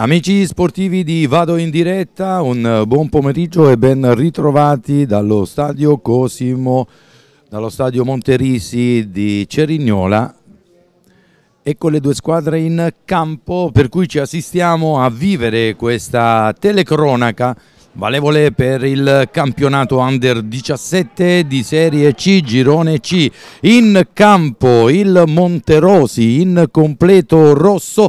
Amici sportivi di Vado in diretta, un buon pomeriggio e ben ritrovati dallo stadio Cosimo, dallo stadio Monterisi di Cerignola. Ecco le due squadre in campo per cui ci assistiamo a vivere questa telecronaca valevole per il campionato Under 17 di Serie C, Girone C. In campo il Monterosi in completo rosso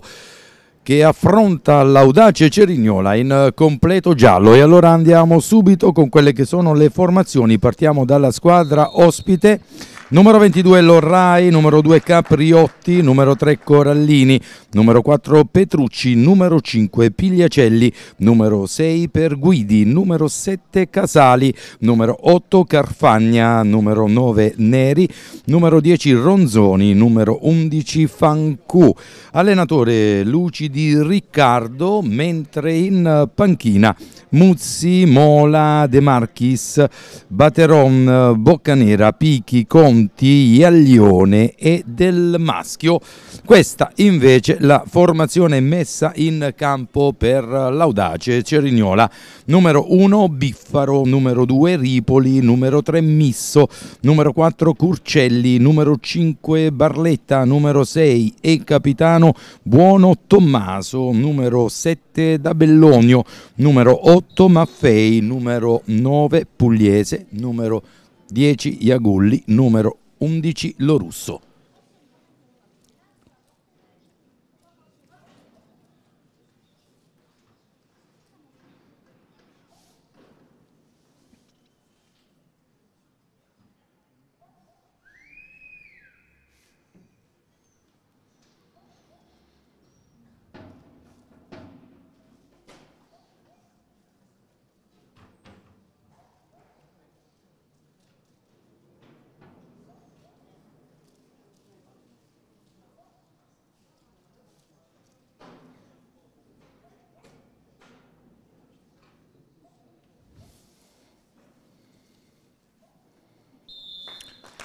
che affronta l'audace Cerignola in completo giallo. E allora andiamo subito con quelle che sono le formazioni. Partiamo dalla squadra ospite Numero 22 Lorrai, numero 2 Capriotti, numero 3 Corallini, numero 4 Petrucci, numero 5 Pigliacelli, numero 6 Perguidi, numero 7 Casali, numero 8 Carfagna, numero 9 Neri, numero 10 Ronzoni, numero 11 Fancu. Allenatore Lucidi Riccardo, mentre in panchina Muzzi, Mola, De Marchis, Bateron, Boccanera, Pichi, Conti, Iaglione e Del Maschio. Questa invece la formazione messa in campo per l'Audace Cerignola. Numero 1 Biffaro, numero 2 Ripoli, numero 3 Misso, numero 4 Curcelli, numero 5 Barletta, numero 6 e capitano Buono Tommaso, numero 7 Dabellonio, numero 8 Maffei, numero 9 Pugliese, numero 10 Iagulli, numero 11 Lorusso.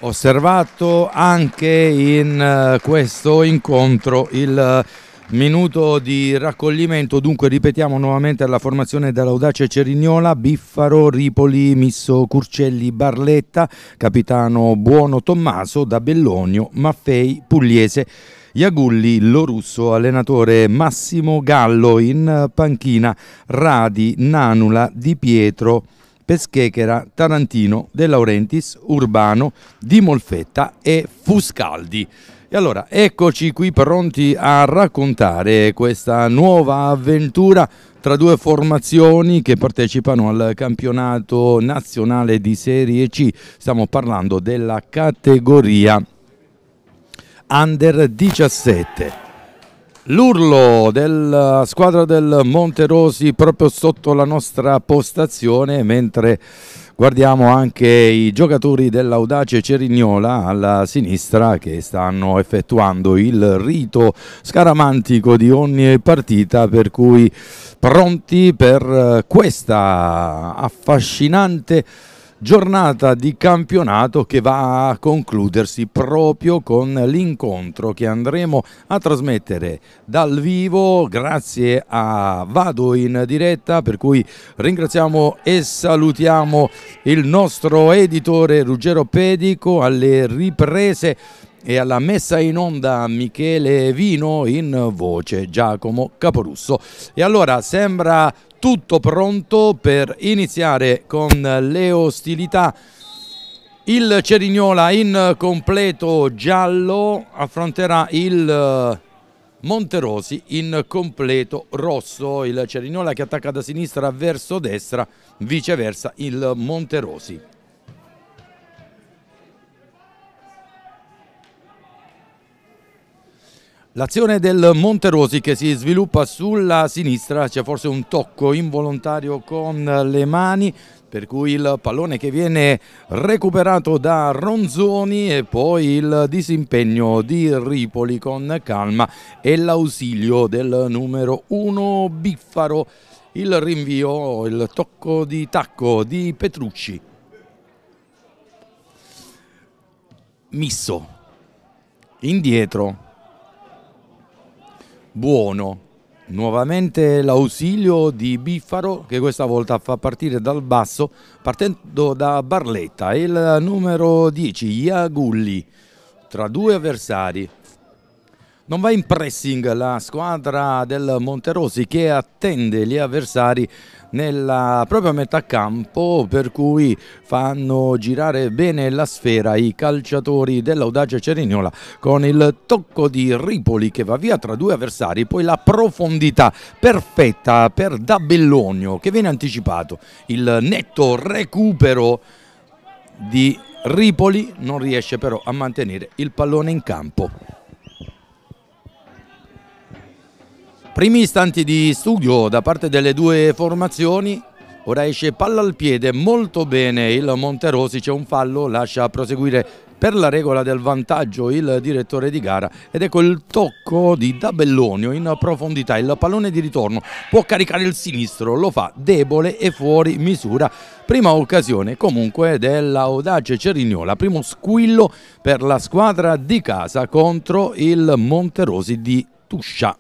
Osservato anche in uh, questo incontro il uh, minuto di raccoglimento. Dunque ripetiamo nuovamente la formazione dell'Audace Cerignola. Biffaro, Ripoli, Misso, Curcelli, Barletta capitano Buono Tommaso da Bellonio, Maffei, Pugliese Iagulli, Lorusso, allenatore Massimo Gallo in panchina, Radi, Nanula, Di Pietro, Peschechera, Tarantino, De Laurentiis, Urbano, Di Molfetta e Fuscaldi. E allora eccoci qui pronti a raccontare questa nuova avventura tra due formazioni che partecipano al campionato nazionale di Serie C. Stiamo parlando della categoria Under 17. L'urlo della squadra del Monterosi proprio sotto la nostra postazione mentre guardiamo anche i giocatori dell'Audace Cerignola alla sinistra che stanno effettuando il rito scaramantico di ogni partita per cui pronti per questa affascinante giornata di campionato che va a concludersi proprio con l'incontro che andremo a trasmettere dal vivo grazie a Vado in diretta per cui ringraziamo e salutiamo il nostro editore Ruggero Pedico alle riprese e alla messa in onda Michele Vino in voce Giacomo Caporusso. E allora sembra tutto pronto per iniziare con le ostilità. Il Cerignola in completo giallo affronterà il Monterosi in completo rosso, il Cerignola che attacca da sinistra verso destra, viceversa il Monterosi. L'azione del Monterosi che si sviluppa sulla sinistra, c'è forse un tocco involontario con le mani per cui il pallone che viene recuperato da Ronzoni e poi il disimpegno di Ripoli con calma e l'ausilio del numero 1 Biffaro, il rinvio, il tocco di tacco di Petrucci. Misso, indietro, buono, Nuovamente l'ausilio di Biffaro che questa volta fa partire dal basso partendo da Barletta. Il numero 10 Iagulli tra due avversari non va in pressing la squadra del Monterosi che attende gli avversari nella propria metà campo per cui fanno girare bene la sfera i calciatori dell'Audace Cerignola con il tocco di Ripoli che va via tra due avversari poi la profondità perfetta per Dabellonio che viene anticipato. Il netto recupero di Ripoli non riesce però a mantenere il pallone in campo Primi istanti di studio da parte delle due formazioni, ora esce palla al piede molto bene il Monterosi, c'è un fallo, lascia proseguire per la regola del vantaggio il direttore di gara ed ecco il tocco di Dabellonio in profondità, il pallone di ritorno può caricare il sinistro, lo fa debole e fuori misura. Prima occasione comunque dell'Audace Cerignola, primo squillo per la squadra di casa contro il Monterosi di Tuscia.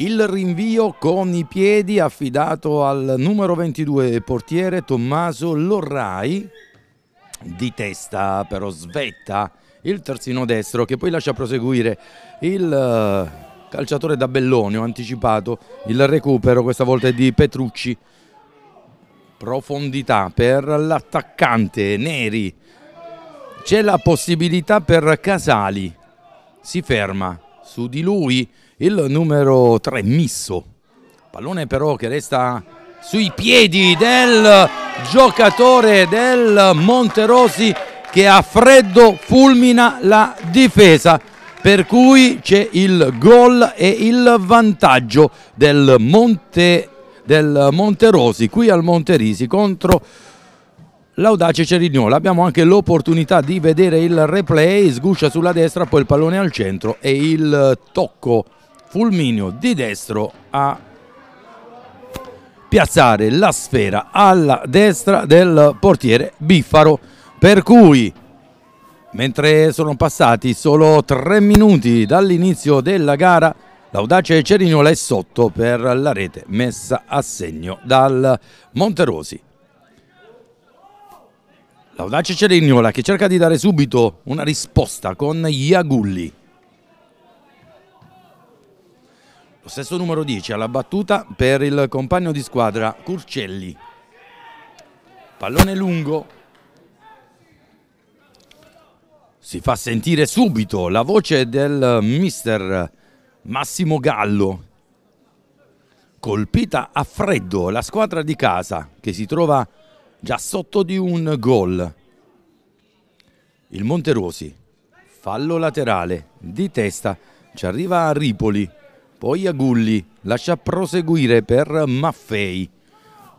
Il rinvio con i piedi affidato al numero 22 portiere Tommaso Lorrai di testa però svetta il terzino destro che poi lascia proseguire il eh, calciatore da Bellonio anticipato il recupero questa volta è di Petrucci. Profondità per l'attaccante Neri. C'è la possibilità per Casali. Si ferma su di lui il numero 3 Misso. Pallone però che resta sui piedi del giocatore del Monterosi che a freddo fulmina la difesa per cui c'è il gol e il vantaggio del, Monte, del Monterosi qui al Monterisi contro l'Audace Cerignola. Abbiamo anche l'opportunità di vedere il replay, sguscia sulla destra, poi il pallone al centro e il tocco fulmineo di destro a piazzare la sfera alla destra del portiere Biffaro per cui mentre sono passati solo tre minuti dall'inizio della gara l'Audace Cerignola è sotto per la rete messa a segno dal Monterosi. l'Audace Cerignola che cerca di dare subito una risposta con Iagulli Lo stesso numero 10 alla battuta per il compagno di squadra Curcelli. Pallone lungo. Si fa sentire subito la voce del mister Massimo Gallo. Colpita a freddo la squadra di casa che si trova già sotto di un gol. Il Monterosi, fallo laterale di testa, ci arriva a Ripoli poi Agulli lascia proseguire per Maffei.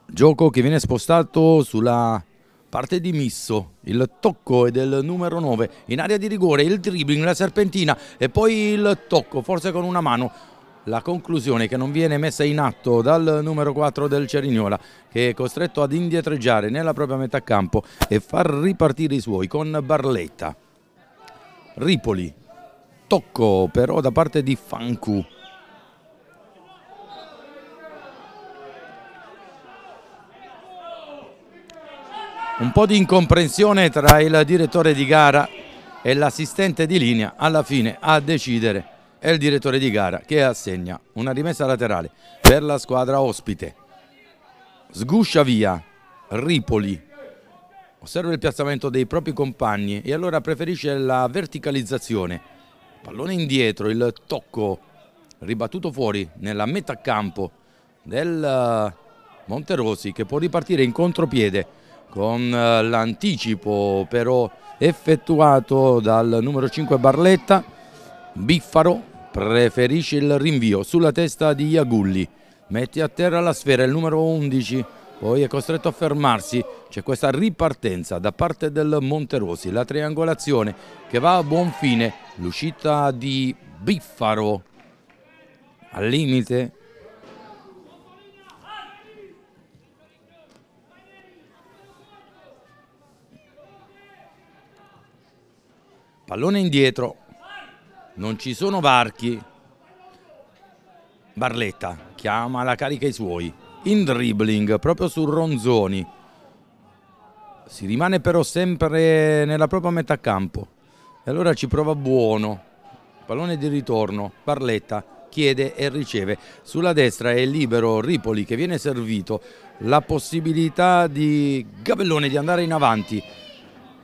Gioco che viene spostato sulla parte di Misso. Il tocco è del numero 9 in area di rigore, il dribbling, la serpentina e poi il tocco, forse con una mano. La conclusione che non viene messa in atto dal numero 4 del Cerignola che è costretto ad indietreggiare nella propria metà campo e far ripartire i suoi con Barletta. Ripoli, tocco però da parte di Fancu. Un po' di incomprensione tra il direttore di gara e l'assistente di linea, alla fine a decidere è il direttore di gara che assegna una rimessa laterale per la squadra ospite. Sguscia via Ripoli, osserva il piazzamento dei propri compagni e allora preferisce la verticalizzazione. Pallone indietro, il tocco ribattuto fuori nella metà campo del eh, Monterosi che può ripartire in contropiede con eh, l'anticipo però effettuato dal numero 5 Barletta Biffaro preferisce il rinvio sulla testa di Iagulli metti a terra la sfera, il numero 11, poi è costretto a fermarsi, c'è questa ripartenza da parte del Monterosi, la triangolazione che va a buon fine, l'uscita di Biffaro. Al limite pallone indietro. Non ci sono varchi. Barletta chiama la carica i suoi. In dribbling proprio su Ronzoni. Si rimane però sempre nella propria metà campo. E allora ci prova buono. Pallone di ritorno. Barletta chiede e riceve. Sulla destra è libero Ripoli che viene servito. La possibilità di Gabellone di andare in avanti.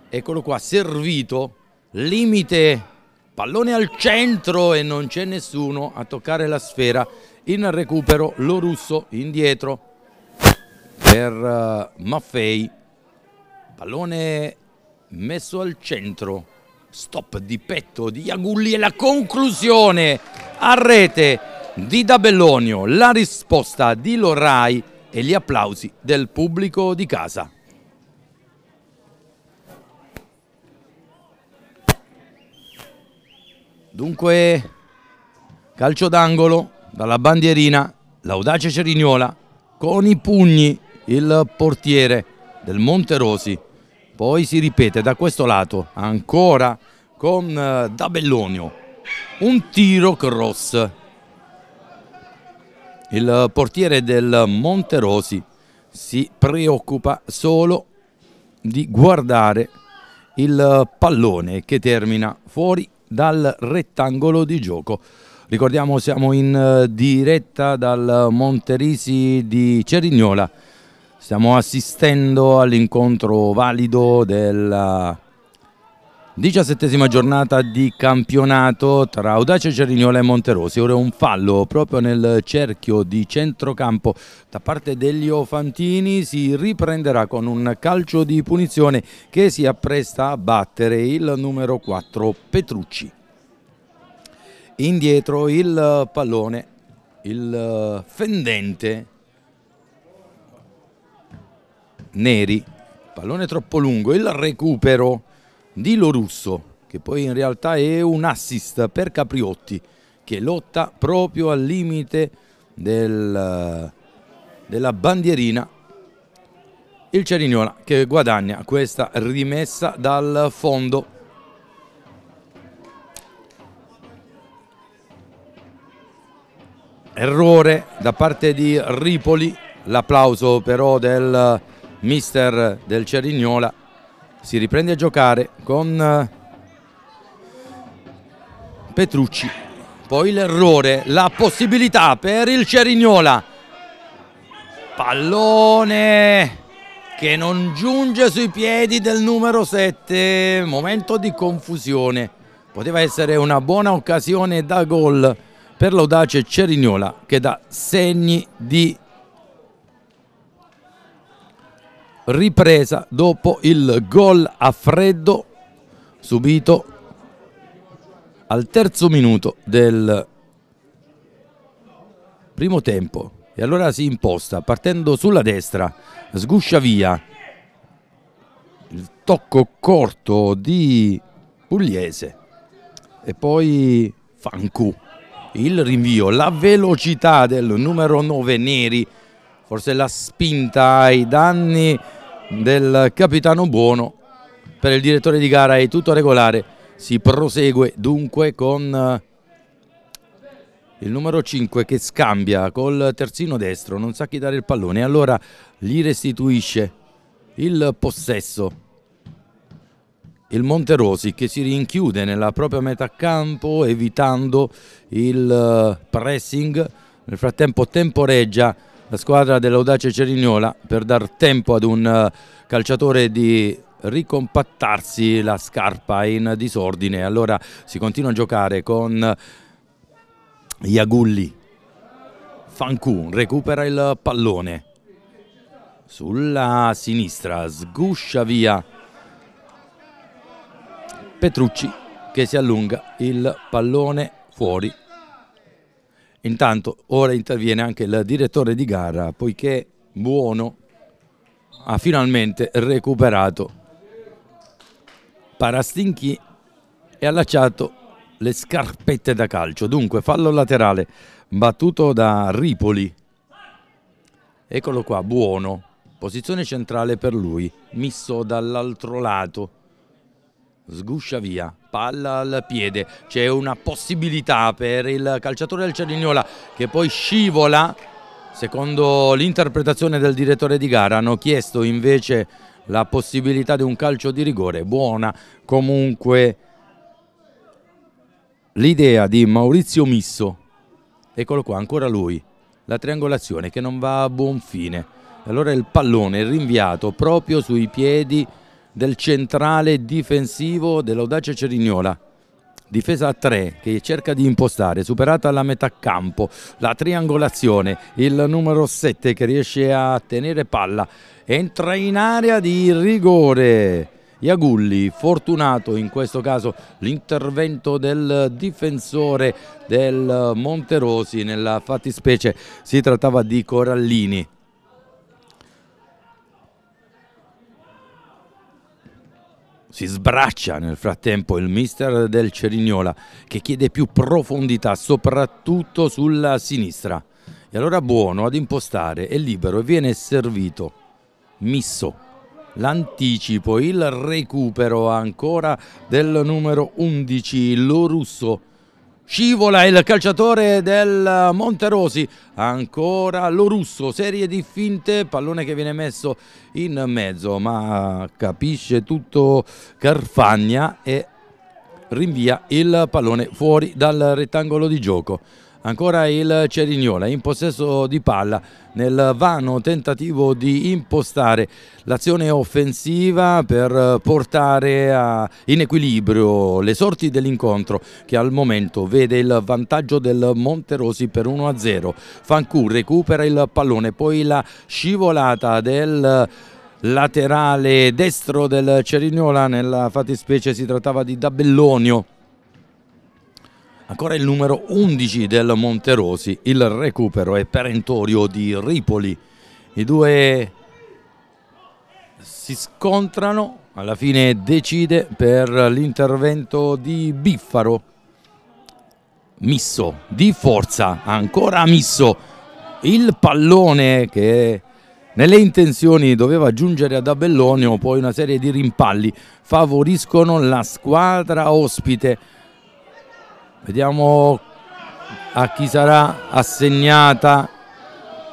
Eccolo qua servito limite Pallone al centro e non c'è nessuno a toccare la sfera. In recupero lo russo indietro per uh, Maffei. Pallone messo al centro. Stop di petto di Agulli e la conclusione a rete di Dabellonio. La risposta di Lorai e gli applausi del pubblico di casa. Dunque, calcio d'angolo dalla bandierina, l'audace Cerignola con i pugni il portiere del Monterosi. Poi si ripete da questo lato ancora con uh, Dabellonio. Un tiro cross. Il portiere del Monterosi si preoccupa solo di guardare il pallone che termina fuori dal rettangolo di gioco. Ricordiamo siamo in eh, diretta dal Monterisi di Cerignola, stiamo assistendo all'incontro valido della diciassettesima giornata di campionato tra Audace Cerignola e Monterosi. Ora un fallo proprio nel cerchio di centrocampo da parte degli Ofantini. Si riprenderà con un calcio di punizione che si appresta a battere il numero 4 Petrucci. Indietro il pallone, il fendente Neri, pallone troppo lungo, il recupero di Lorusso, che poi in realtà è un assist per Capriotti, che lotta proprio al limite del, della bandierina. Il Cerignola che guadagna questa rimessa dal fondo. Errore da parte di Ripoli, l'applauso però del mister del Cerignola si riprende a giocare con eh, Petrucci. Poi l'errore la possibilità per il Cerignola. Pallone che non giunge sui piedi del numero 7 momento di confusione. Poteva essere una buona occasione da gol per l'audace Cerignola che dà segni di ripresa dopo il gol a freddo subito al terzo minuto del primo tempo. E allora si imposta partendo sulla destra sguscia via il tocco corto di Pugliese. E poi Fancu il rinvio la velocità del numero 9 Neri forse la spinta ai danni del capitano Buono. Per il direttore di gara è tutto regolare. Si prosegue dunque con eh, il numero 5 che scambia col terzino destro. Non sa chi dare il pallone. Allora gli restituisce il possesso. Il Monterosi che si rinchiude nella propria metà campo evitando il eh, pressing. Nel frattempo temporeggia la squadra dell'Audace Cerignola per dar tempo ad un eh, calciatore di ricompattarsi la scarpa in disordine. Allora si continua a giocare con Iagulli. Fancu recupera il pallone. Sulla sinistra sguscia via Petrucci che si allunga il pallone fuori Intanto ora interviene anche il direttore di gara poiché Buono ha finalmente recuperato Parastinchi e allacciato le scarpette da calcio. Dunque fallo laterale battuto da Ripoli. Eccolo qua, buono. Posizione centrale per lui, misso dall'altro lato. Sguscia via, palla al piede. C'è una possibilità per il calciatore del Cerignola che poi scivola. Secondo l'interpretazione del direttore di gara hanno chiesto invece la possibilità di un calcio di rigore. Buona comunque l'idea di Maurizio Misso. Eccolo qua, ancora lui. La triangolazione che non va a buon fine. Allora il pallone rinviato proprio sui piedi del centrale difensivo dell'Audace Cerignola. Difesa a 3 che cerca di impostare, superata la metà campo, la triangolazione, il numero 7 che riesce a tenere palla, entra in area di rigore. Iagulli, fortunato in questo caso l'intervento del difensore del Monterosi, nella fattispecie si trattava di Corallini. Si sbraccia nel frattempo il mister del Cerignola che chiede più profondità soprattutto sulla sinistra. E allora Buono ad impostare, è libero e viene servito. Misso. L'anticipo, il recupero ancora del numero 11, Lorusso Scivola il calciatore del Monterosi, ancora lo russo, serie di finte, pallone che viene messo in mezzo, ma capisce tutto Carfagna e rinvia il pallone fuori dal rettangolo di gioco. Ancora il Cerignola in possesso di palla nel vano tentativo di impostare l'azione offensiva per portare in equilibrio le sorti dell'incontro che al momento vede il vantaggio del Monterosi per 1-0. Fancù recupera il pallone, poi la scivolata del laterale destro del Cerignola, nella fattispecie si trattava di Dabellonio Ancora il numero 11 del Monterosi, il recupero è perentorio di Ripoli. I due si scontrano, alla fine decide per l'intervento di Biffaro. Misso, di forza, ancora Misso. Il pallone che nelle intenzioni doveva giungere ad Abellonio, poi una serie di rimpalli favoriscono la squadra ospite Vediamo a chi sarà assegnata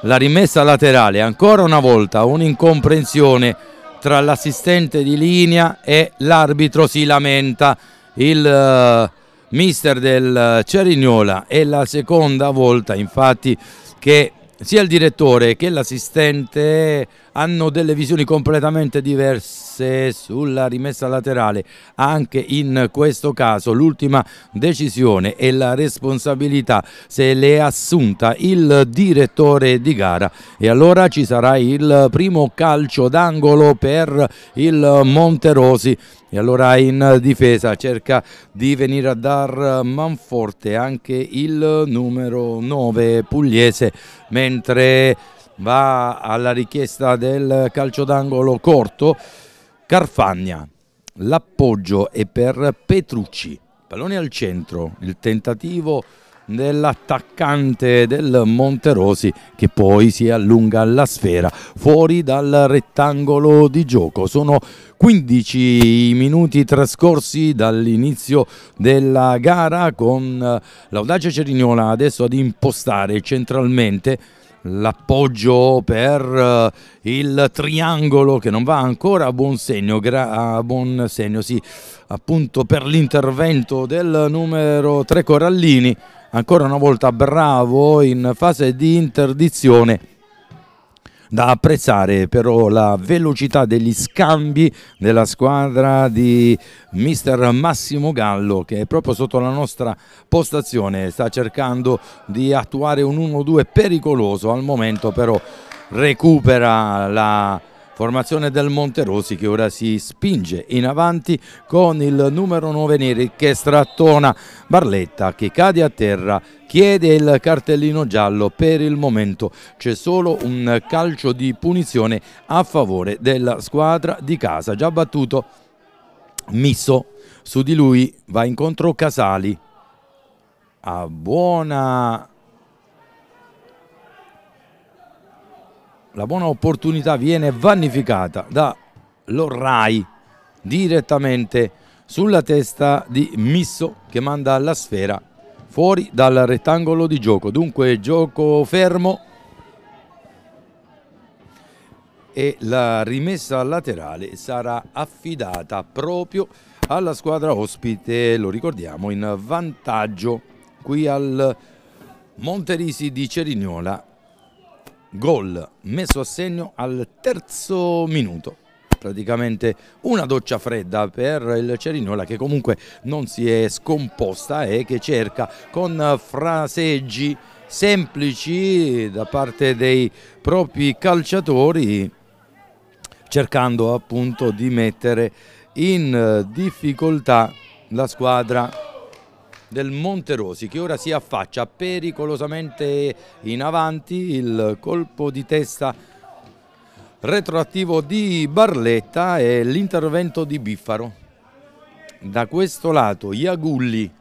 la rimessa laterale. Ancora una volta un'incomprensione tra l'assistente di linea e l'arbitro si lamenta. Il uh, mister del Cerignola è la seconda volta infatti che sia il direttore che l'assistente hanno delle visioni completamente diverse sulla rimessa laterale. Anche in questo caso l'ultima decisione e la responsabilità se l'è assunta il direttore di gara. E allora ci sarà il primo calcio d'angolo per il Monterosi e allora in difesa cerca di venire a dar manforte anche il numero 9 pugliese mentre va alla richiesta del calcio d'angolo corto Carfagna. L'appoggio è per Petrucci. Pallone al centro il tentativo dell'attaccante del Monterosi che poi si allunga la sfera fuori dal rettangolo di gioco. Sono 15 minuti trascorsi dall'inizio della gara con l'Audace Cerignola adesso ad impostare centralmente l'appoggio per il triangolo che non va ancora a buon segno, a buon segno sì, appunto per l'intervento del numero 3 Corallini ancora una volta bravo in fase di interdizione da apprezzare però la velocità degli scambi della squadra di mister Massimo Gallo che è proprio sotto la nostra postazione. Sta cercando di attuare un 1-2 pericoloso. Al momento però recupera la Formazione del Monterosi che ora si spinge in avanti con il numero 9 Neri che strattona Barletta che cade a terra, chiede il cartellino giallo, per il momento c'è solo un calcio di punizione a favore della squadra di casa, già battuto Misso, su di lui va incontro Casali, a buona la buona opportunità viene vanificata da Lorrai direttamente sulla testa di Misso che manda la sfera fuori dal rettangolo di gioco. Dunque gioco fermo e la rimessa laterale sarà affidata proprio alla squadra ospite, lo ricordiamo, in vantaggio qui al Monterisi di Cerignola gol messo a segno al terzo minuto. Praticamente una doccia fredda per il Cerignola che comunque non si è scomposta e che cerca con fraseggi semplici da parte dei propri calciatori cercando appunto di mettere in difficoltà la squadra del Monterosi che ora si affaccia pericolosamente in avanti, il colpo di testa retroattivo di Barletta e l'intervento di Biffaro. Da questo lato Iagulli,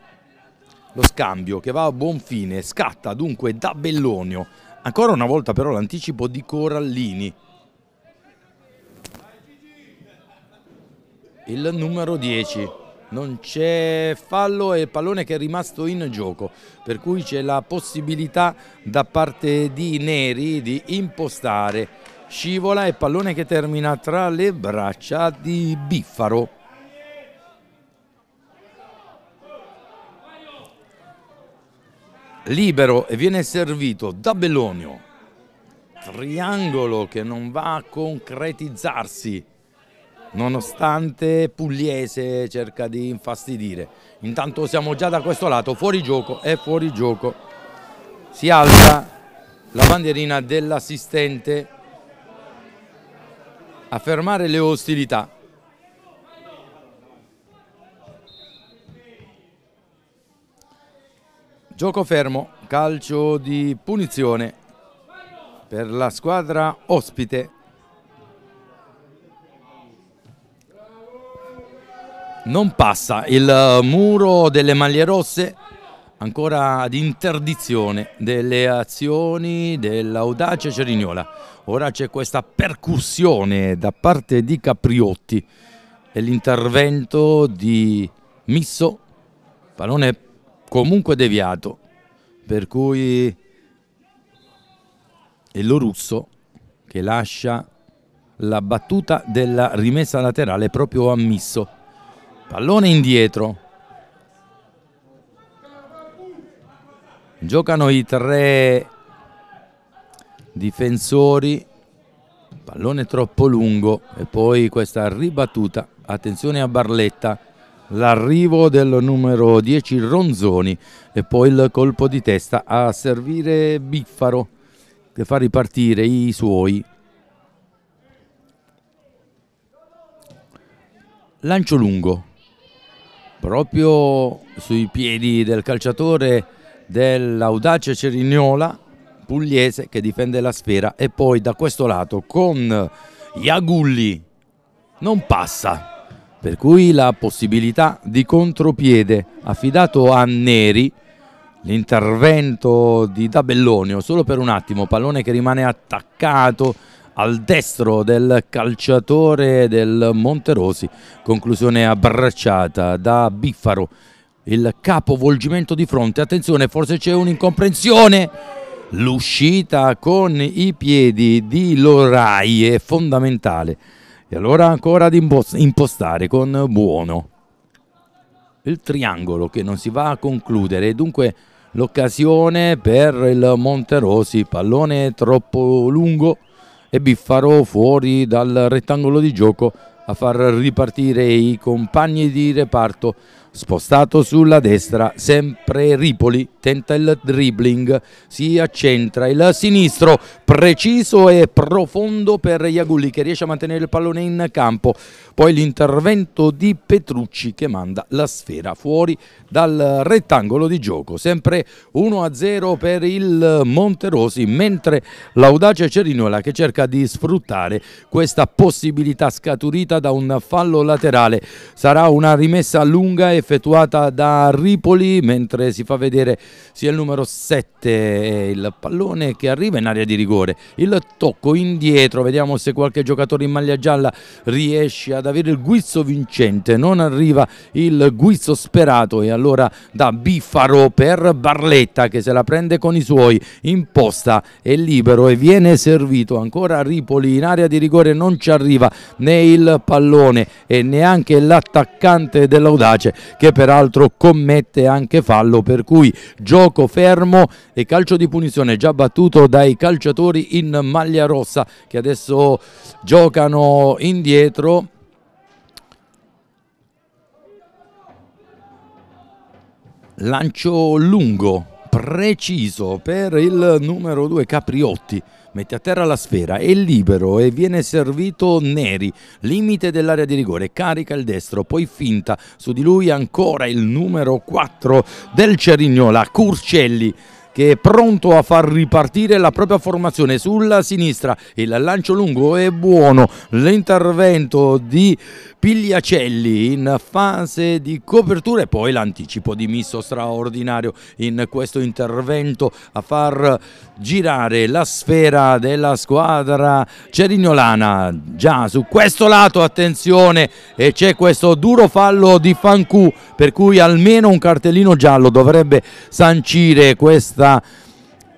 lo scambio che va a buon fine, scatta dunque da Bellonio, ancora una volta però l'anticipo di Corallini. Il numero 10 non c'è fallo e pallone che è rimasto in gioco, per cui c'è la possibilità da parte di Neri di impostare. Scivola e pallone che termina tra le braccia di Biffaro. Libero e viene servito da Bellonio. Triangolo che non va a concretizzarsi nonostante Pugliese cerca di infastidire. Intanto siamo già da questo lato, fuori gioco, è fuori gioco. Si alza la bandierina dell'assistente a fermare le ostilità. Gioco fermo, calcio di punizione per la squadra ospite non passa il eh, muro delle maglie rosse ancora ad interdizione delle azioni dell'audace Cerignola. Ora c'è questa percussione da parte di Capriotti e l'intervento di Misso pallone comunque deviato per cui è lo russo che lascia la battuta della rimessa laterale proprio a Misso Pallone indietro. Giocano i tre difensori. Pallone troppo lungo e poi questa ribattuta. Attenzione a Barletta. L'arrivo del numero 10 Ronzoni e poi il colpo di testa a servire Biffaro che fa ripartire i suoi. Lancio lungo proprio sui piedi del calciatore dell'audace Cerignola pugliese che difende la sfera e poi da questo lato con Iagulli non passa. Per cui la possibilità di contropiede affidato a Neri l'intervento di Dabellonio solo per un attimo pallone che rimane attaccato al destro del calciatore del Monterosi, conclusione abbracciata da Biffaro, il capovolgimento di fronte, attenzione forse c'è un'incomprensione, l'uscita con i piedi di Lorai è fondamentale. E allora ancora ad impostare con buono. Il triangolo che non si va a concludere. Dunque l'occasione per il Monterosi. Pallone troppo lungo e Biffaro fuori dal rettangolo di gioco a far ripartire i compagni di reparto spostato sulla destra, sempre Ripoli, tenta il dribbling, si accentra il sinistro, preciso e profondo per Iagulli che riesce a mantenere il pallone in campo, poi l'intervento di Petrucci che manda la sfera fuori dal rettangolo di gioco, sempre 1-0 per il Monterosi, mentre l'audace Cerinola che cerca di sfruttare questa possibilità scaturita da un fallo laterale, sarà una rimessa lunga effettuata da Ripoli mentre si fa vedere sia il numero 7 il pallone che arriva in area di rigore, il tocco indietro, vediamo se qualche giocatore in maglia gialla riesce ad avere il guizzo vincente, non arriva il guizzo sperato e allora da Biffaro per Barletta che se la prende con i suoi, imposta è libero e viene servito. Ancora Ripoli in area di rigore non ci arriva né il pallone e neanche l'attaccante dell'Audace che peraltro commette anche fallo per cui gioco fermo e calcio di punizione già battuto dai calciatori in maglia rossa che adesso giocano indietro. Lancio lungo preciso per il numero 2 Capriotti mette a terra la sfera, è libero e viene servito Neri, limite dell'area di rigore, carica il destro, poi finta, su di lui ancora il numero 4 del Cerignola, Curcelli che è pronto a far ripartire la propria formazione sulla sinistra, il lancio lungo è buono, l'intervento di Pigliacelli in fase di copertura e poi l'anticipo di Misso straordinario in questo intervento a far girare la sfera della squadra cerignolana. Già su questo lato attenzione e c'è questo duro fallo di Fancu per cui almeno un cartellino giallo dovrebbe sancire questa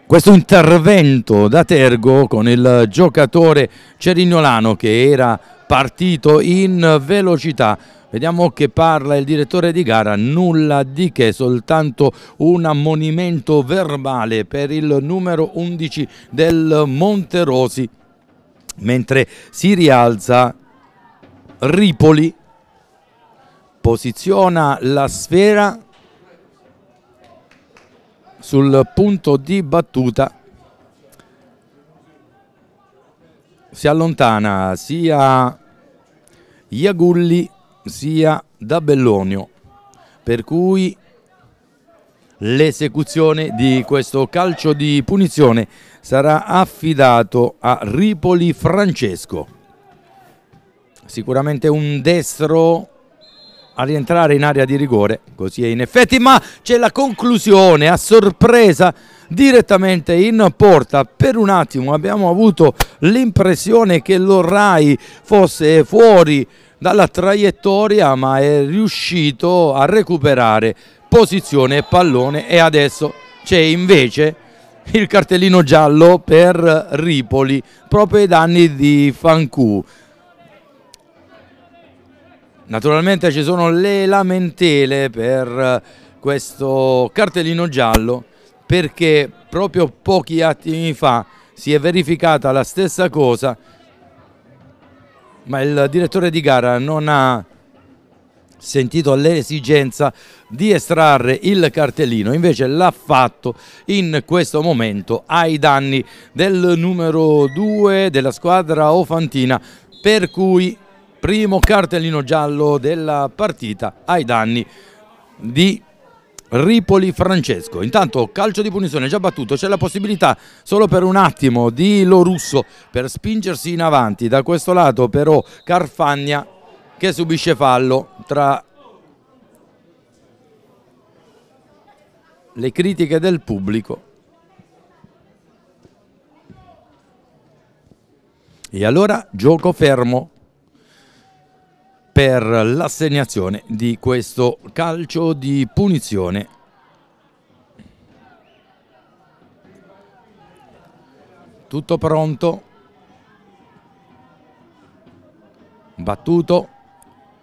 questo intervento da Tergo con il giocatore cerignolano che era partito in velocità. Vediamo che parla il direttore di gara, nulla di che, soltanto un ammonimento verbale per il numero 11 del Monterosi, mentre si rialza Ripoli, posiziona la sfera sul punto di battuta si allontana sia Iagulli sia da Bellonio. Per cui l'esecuzione di questo calcio di punizione sarà affidato a Ripoli Francesco. Sicuramente un destro a rientrare in area di rigore così è in effetti ma c'è la conclusione a sorpresa direttamente in porta. Per un attimo abbiamo avuto l'impressione che l'Orrai fosse fuori dalla traiettoria ma è riuscito a recuperare posizione e pallone e adesso c'è invece il cartellino giallo per Ripoli proprio ai danni di Fancu. Naturalmente ci sono le lamentele per questo cartellino giallo perché proprio pochi attimi fa si è verificata la stessa cosa ma il direttore di gara non ha sentito l'esigenza di estrarre il cartellino. Invece l'ha fatto in questo momento ai danni del numero 2 della squadra ofantina per cui primo cartellino giallo della partita ai danni di Ripoli Francesco. Intanto calcio di punizione già battuto, c'è la possibilità solo per un attimo di Lorusso per spingersi in avanti. Da questo lato però Carfagna che subisce fallo tra le critiche del pubblico. E allora gioco fermo per l'assegnazione di questo calcio di punizione. Tutto pronto. Battuto.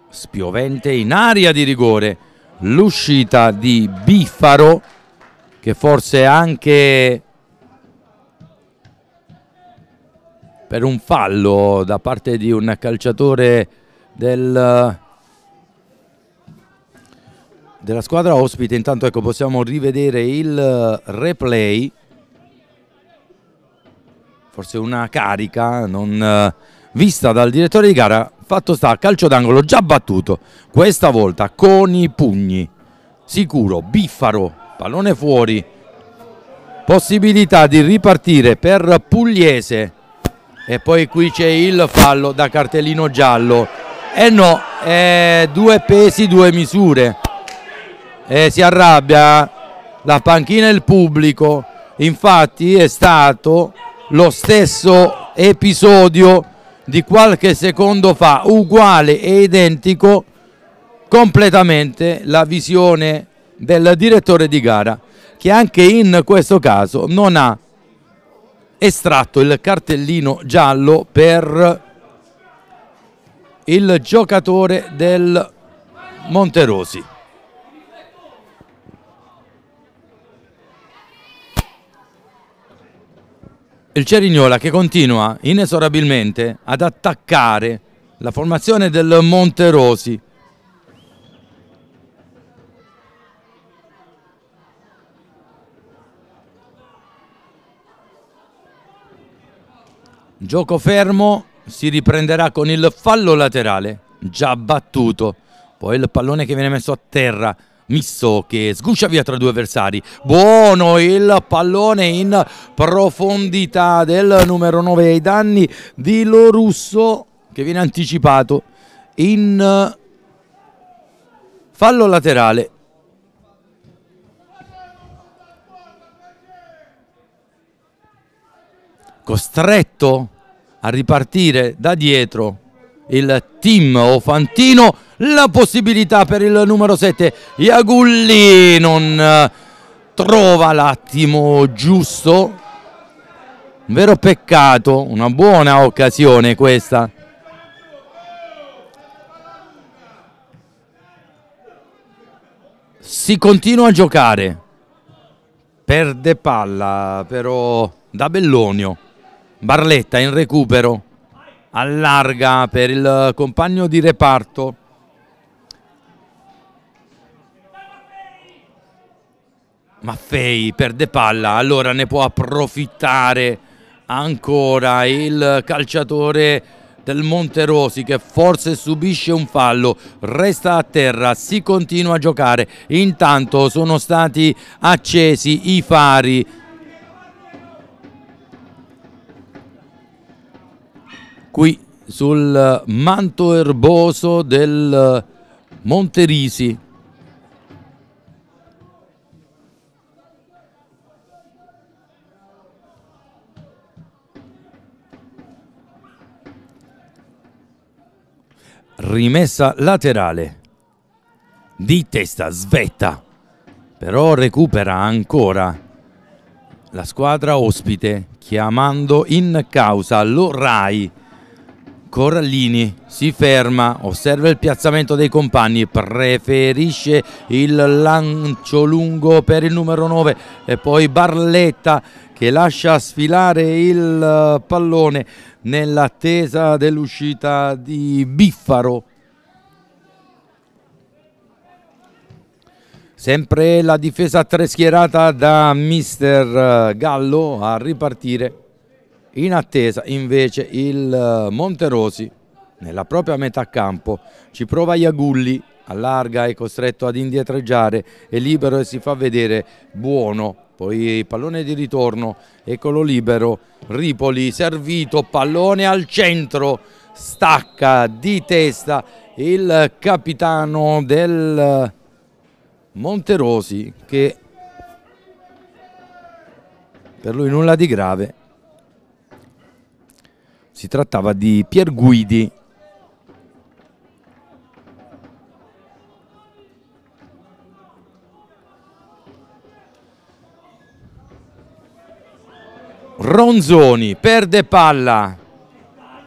Spiovente in aria di rigore. L'uscita di Biffaro che forse anche per un fallo da parte di un calciatore del della squadra ospite. Intanto ecco, possiamo rivedere il replay. Forse una carica non eh, vista dal direttore di gara. Fatto sta, calcio d'angolo già battuto. Questa volta con i pugni. Sicuro, Biffaro, pallone fuori. Possibilità di ripartire per Pugliese. E poi qui c'è il fallo da cartellino giallo. E no, è due pesi, due misure eh, si arrabbia la panchina e il pubblico. Infatti è stato lo stesso episodio di qualche secondo fa, uguale e identico completamente la visione del direttore di gara che anche in questo caso non ha estratto il cartellino giallo per il giocatore del Monterosi. il Cerignola che continua inesorabilmente ad attaccare la formazione del Monterosi. Gioco fermo, si riprenderà con il fallo laterale, già battuto. Poi il pallone che viene messo a terra Misso che sguscia via tra due avversari. Buono il pallone in profondità del numero 9 ai danni di Lorusso che viene anticipato in fallo laterale. Costretto a ripartire da dietro il team Ofantino la possibilità per il numero 7 Iagulli non eh, trova l'attimo giusto. Un vero peccato una buona occasione questa. Si continua a giocare. Perde palla però da Bellonio Barletta in recupero. Allarga per il compagno di reparto. Maffei perde palla, allora ne può approfittare ancora il calciatore del Monterosi che forse subisce un fallo, resta a terra, si continua a giocare, intanto sono stati accesi i fari. Qui sul manto erboso del Monterisi. Rimessa laterale. Di testa svetta però recupera ancora la squadra ospite chiamando in causa lo Rai Corallini si ferma, osserva il piazzamento dei compagni, preferisce il lancio lungo per il numero 9 e poi Barletta che lascia sfilare il pallone nell'attesa dell'uscita di Biffaro. Sempre la difesa treschierata da mister Gallo a ripartire. In attesa invece il Monterosi nella propria metà campo ci prova Iagulli, allarga, è costretto ad indietreggiare, è libero e si fa vedere buono poi pallone di ritorno, eccolo libero, Ripoli servito, pallone al centro, stacca di testa il capitano del Monterosi che per lui nulla di grave. Si trattava di Pier Guidi Ronzoni perde palla.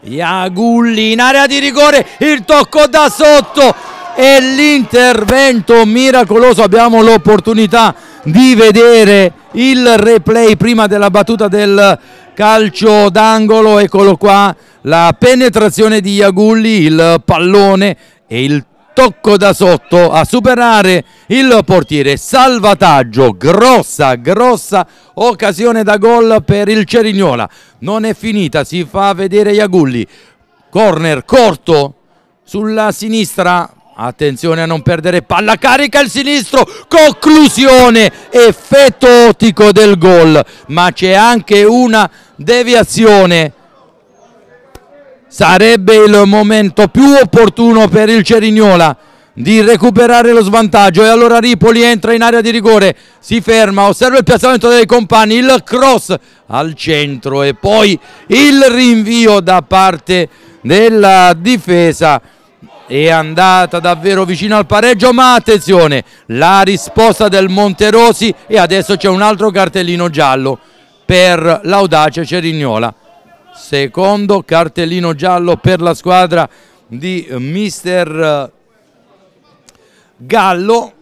Iagulli in area di rigore, il tocco da sotto e l'intervento miracoloso. Abbiamo l'opportunità di vedere il replay prima della battuta del calcio d'angolo. Eccolo qua, la penetrazione di Iagulli, il pallone e il tocco da sotto a superare il portiere, salvataggio, grossa, grossa occasione da gol per il Cerignola, non è finita, si fa vedere Iagulli, corner corto sulla sinistra, attenzione a non perdere palla, carica il sinistro, conclusione, effetto ottico del gol, ma c'è anche una deviazione. Sarebbe il momento più opportuno per il Cerignola di recuperare lo svantaggio. E allora Ripoli entra in area di rigore, si ferma, osserva il piazzamento dei compagni, il cross al centro e poi il rinvio da parte della difesa è andata davvero vicino al pareggio ma attenzione la risposta del Monterosi e adesso c'è un altro cartellino giallo per l'audace Cerignola. Secondo cartellino giallo per la squadra di mister Gallo.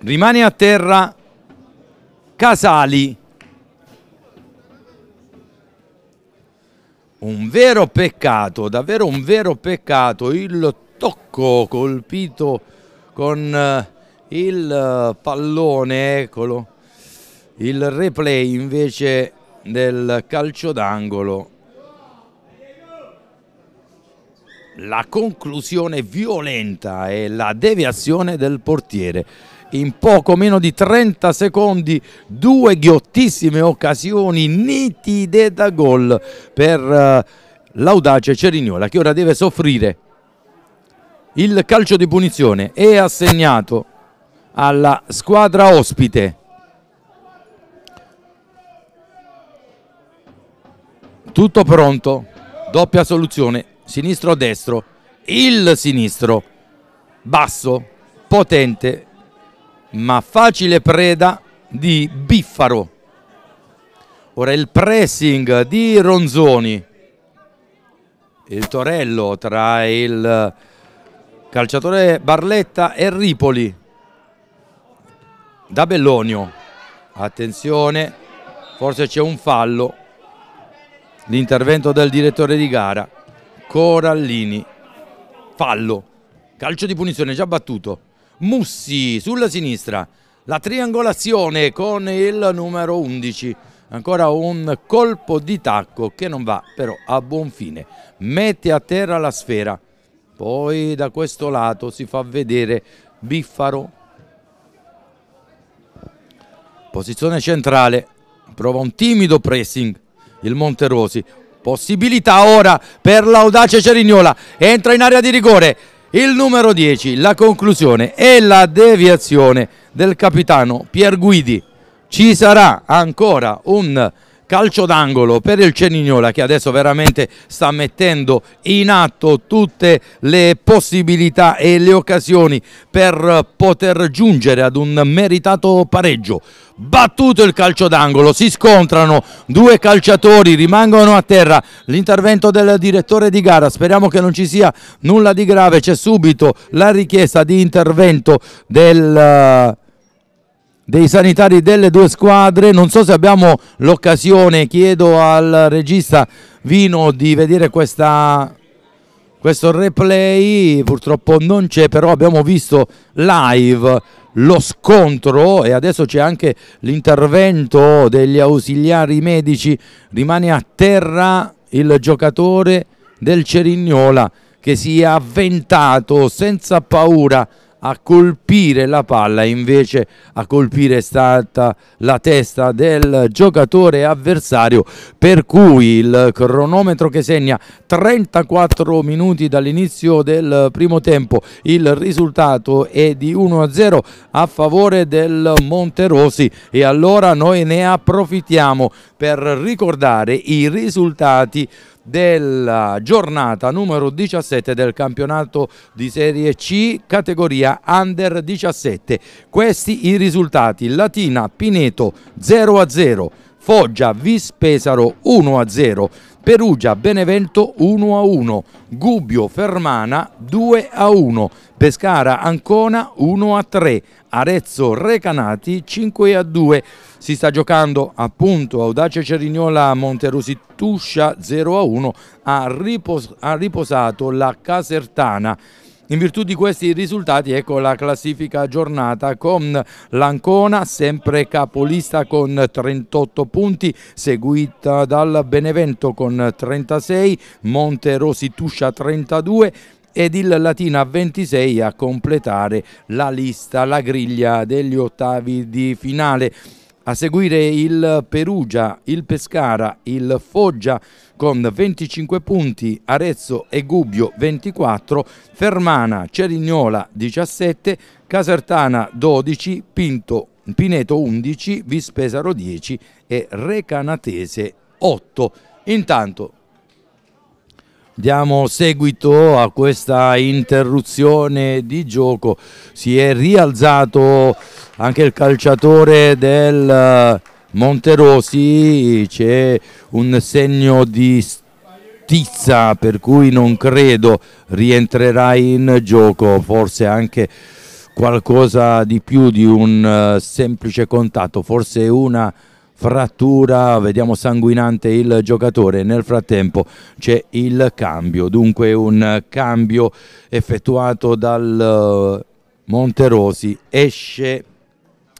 Rimane a terra Casali un vero peccato davvero un vero peccato il tocco colpito con eh, il pallone eccolo. Il replay invece del calcio d'angolo. La conclusione violenta e la deviazione del portiere in poco meno di 30 secondi due ghiottissime occasioni nitide da gol per uh, l'audace Cerignola che ora deve soffrire. Il calcio di punizione è assegnato alla squadra ospite. Tutto pronto doppia soluzione sinistro destro il sinistro basso potente ma facile preda di Biffaro. Ora il pressing di Ronzoni. Il torello tra il calciatore Barletta e Ripoli. Da Bellonio. Attenzione forse c'è un fallo. L'intervento del direttore di gara Corallini. Fallo. Calcio di punizione già battuto Mussi sulla sinistra. La triangolazione con il numero 11 ancora un colpo di tacco che non va però a buon fine. Mette a terra la sfera. Poi da questo lato si fa vedere Biffaro. Posizione centrale. Prova un timido pressing. Il Monterosi. Possibilità ora per l'audace Cerignola. Entra in area di rigore il numero 10, la conclusione e la deviazione del capitano Pier Guidi. Ci sarà ancora un calcio d'angolo per il Cerignola che adesso veramente sta mettendo in atto tutte le possibilità e le occasioni per poter giungere ad un meritato pareggio battuto il calcio d'angolo, si scontrano due calciatori, rimangono a terra, l'intervento del direttore di gara, speriamo che non ci sia nulla di grave, c'è subito la richiesta di intervento del dei sanitari delle due squadre. Non so se abbiamo l'occasione, chiedo al regista Vino di vedere questa, questo replay, purtroppo non c'è, però abbiamo visto live lo scontro e adesso c'è anche l'intervento degli ausiliari medici, rimane a terra il giocatore del Cerignola che si è avventato senza paura a colpire la palla invece a colpire è stata la testa del giocatore avversario per cui il cronometro che segna 34 minuti dall'inizio del primo tempo. Il risultato è di 1-0 a favore del Monterosi. E allora noi ne approfittiamo per ricordare i risultati della giornata numero 17 del campionato di Serie C categoria Under 17. Questi i risultati. Latina Pineto 0 a 0, Foggia Vispesaro 1 a 0, Perugia Benevento 1 a 1, Gubbio Fermana 2 a 1, Pescara Ancona 1 a 3, Arezzo Recanati 5 a 2. Si sta giocando appunto Audace Cerignola Monterosi Tuscia 0 a 1, ha, ripos ha riposato la Casertana. In virtù di questi risultati ecco la classifica giornata con l'Ancona sempre capolista con 38 punti, seguita dal Benevento con 36, Monterosi Tuscia 32, ed il Latina 26 a completare la lista, la griglia degli ottavi di finale. A seguire il Perugia, il Pescara, il Foggia con 25 punti, Arezzo e Gubbio 24, Fermana, Cerignola 17, Casertana 12, Pinto, Pineto 11, Vispesaro 10 e Recanatese 8. Intanto Diamo seguito a questa interruzione di gioco. Si è rialzato anche il calciatore del eh, Monterosi, c'è un segno di stizza per cui non credo rientrerà in gioco, forse anche qualcosa di più di un uh, semplice contatto, forse una frattura, vediamo sanguinante il giocatore, nel frattempo c'è il cambio, dunque un cambio effettuato dal eh, Monterosi, esce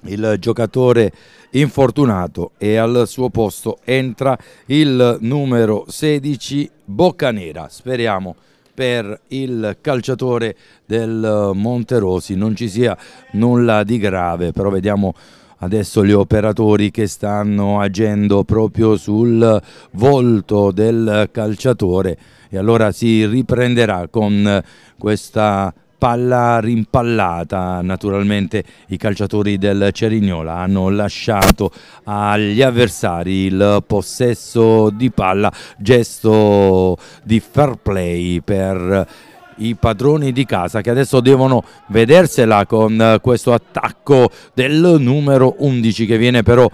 il giocatore infortunato e al suo posto entra il numero 16 Boccanera, speriamo per il calciatore del Monterosi. Non ci sia nulla di grave, però vediamo adesso gli operatori che stanno agendo proprio sul volto del calciatore. E allora si riprenderà con questa palla rimpallata. Naturalmente i calciatori del Cerignola hanno lasciato agli avversari il possesso di palla gesto di fair play per i padroni di casa che adesso devono vedersela con eh, questo attacco del numero 11 che viene però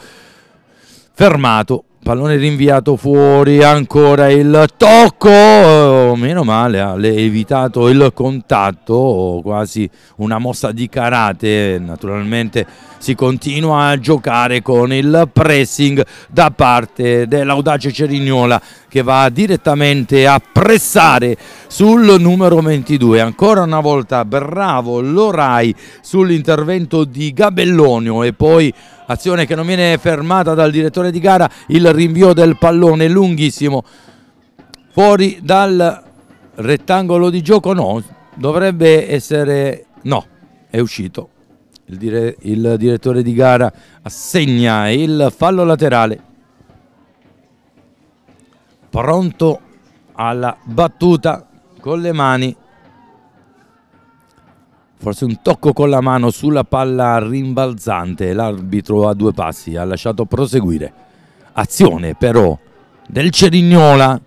fermato pallone rinviato fuori ancora il tocco meno male ha evitato il contatto quasi una mossa di karate naturalmente si continua a giocare con il pressing da parte dell'Audace Cerignola che va direttamente a pressare sul numero 22. Ancora una volta bravo Lorai sull'intervento di Gabellonio e poi azione che non viene fermata dal direttore di gara, il rinvio del pallone lunghissimo. Fuori dal rettangolo di gioco, no, dovrebbe essere, no, è uscito il, dire, il direttore di gara assegna il fallo laterale. Pronto alla battuta con le mani forse un tocco con la mano sulla palla rimbalzante. L'arbitro a due passi ha lasciato proseguire. Azione però del Cerignola.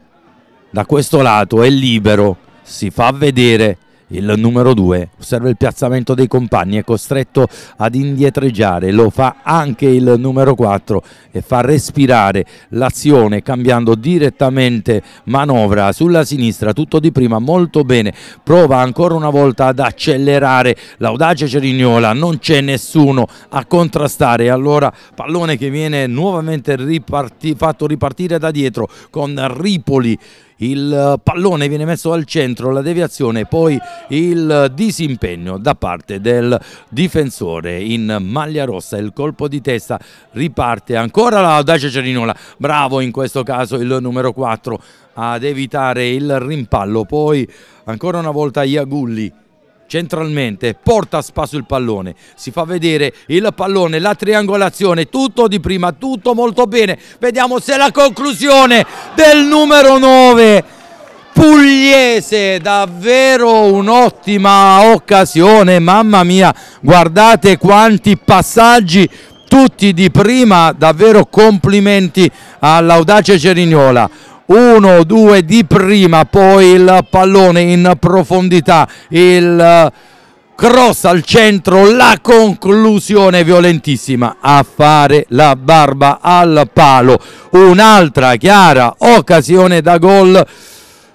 Da questo lato è libero si fa vedere il numero 2 osserva il piazzamento dei compagni, è costretto ad indietreggiare, lo fa anche il numero 4 e fa respirare l'azione cambiando direttamente manovra sulla sinistra, tutto di prima, molto bene, prova ancora una volta ad accelerare. L'audace Cerignola, non c'è nessuno a contrastare, allora pallone che viene nuovamente riparti fatto ripartire da dietro con Ripoli il pallone viene messo al centro, la deviazione, poi il disimpegno da parte del difensore in maglia rossa, il colpo di testa riparte ancora la Dacia Cerinola, bravo in questo caso il numero 4 ad evitare il rimpallo, poi ancora una volta Iagulli centralmente, porta a spasso il pallone, si fa vedere il pallone, la triangolazione, tutto di prima, tutto molto bene. Vediamo se la conclusione del numero 9 Pugliese, davvero un'ottima occasione, mamma mia, guardate quanti passaggi tutti di prima, davvero complimenti all'audace Cerignola 1-2 di prima, poi il pallone in profondità, il cross al centro, la conclusione violentissima. A fare la barba al palo. Un'altra chiara occasione da gol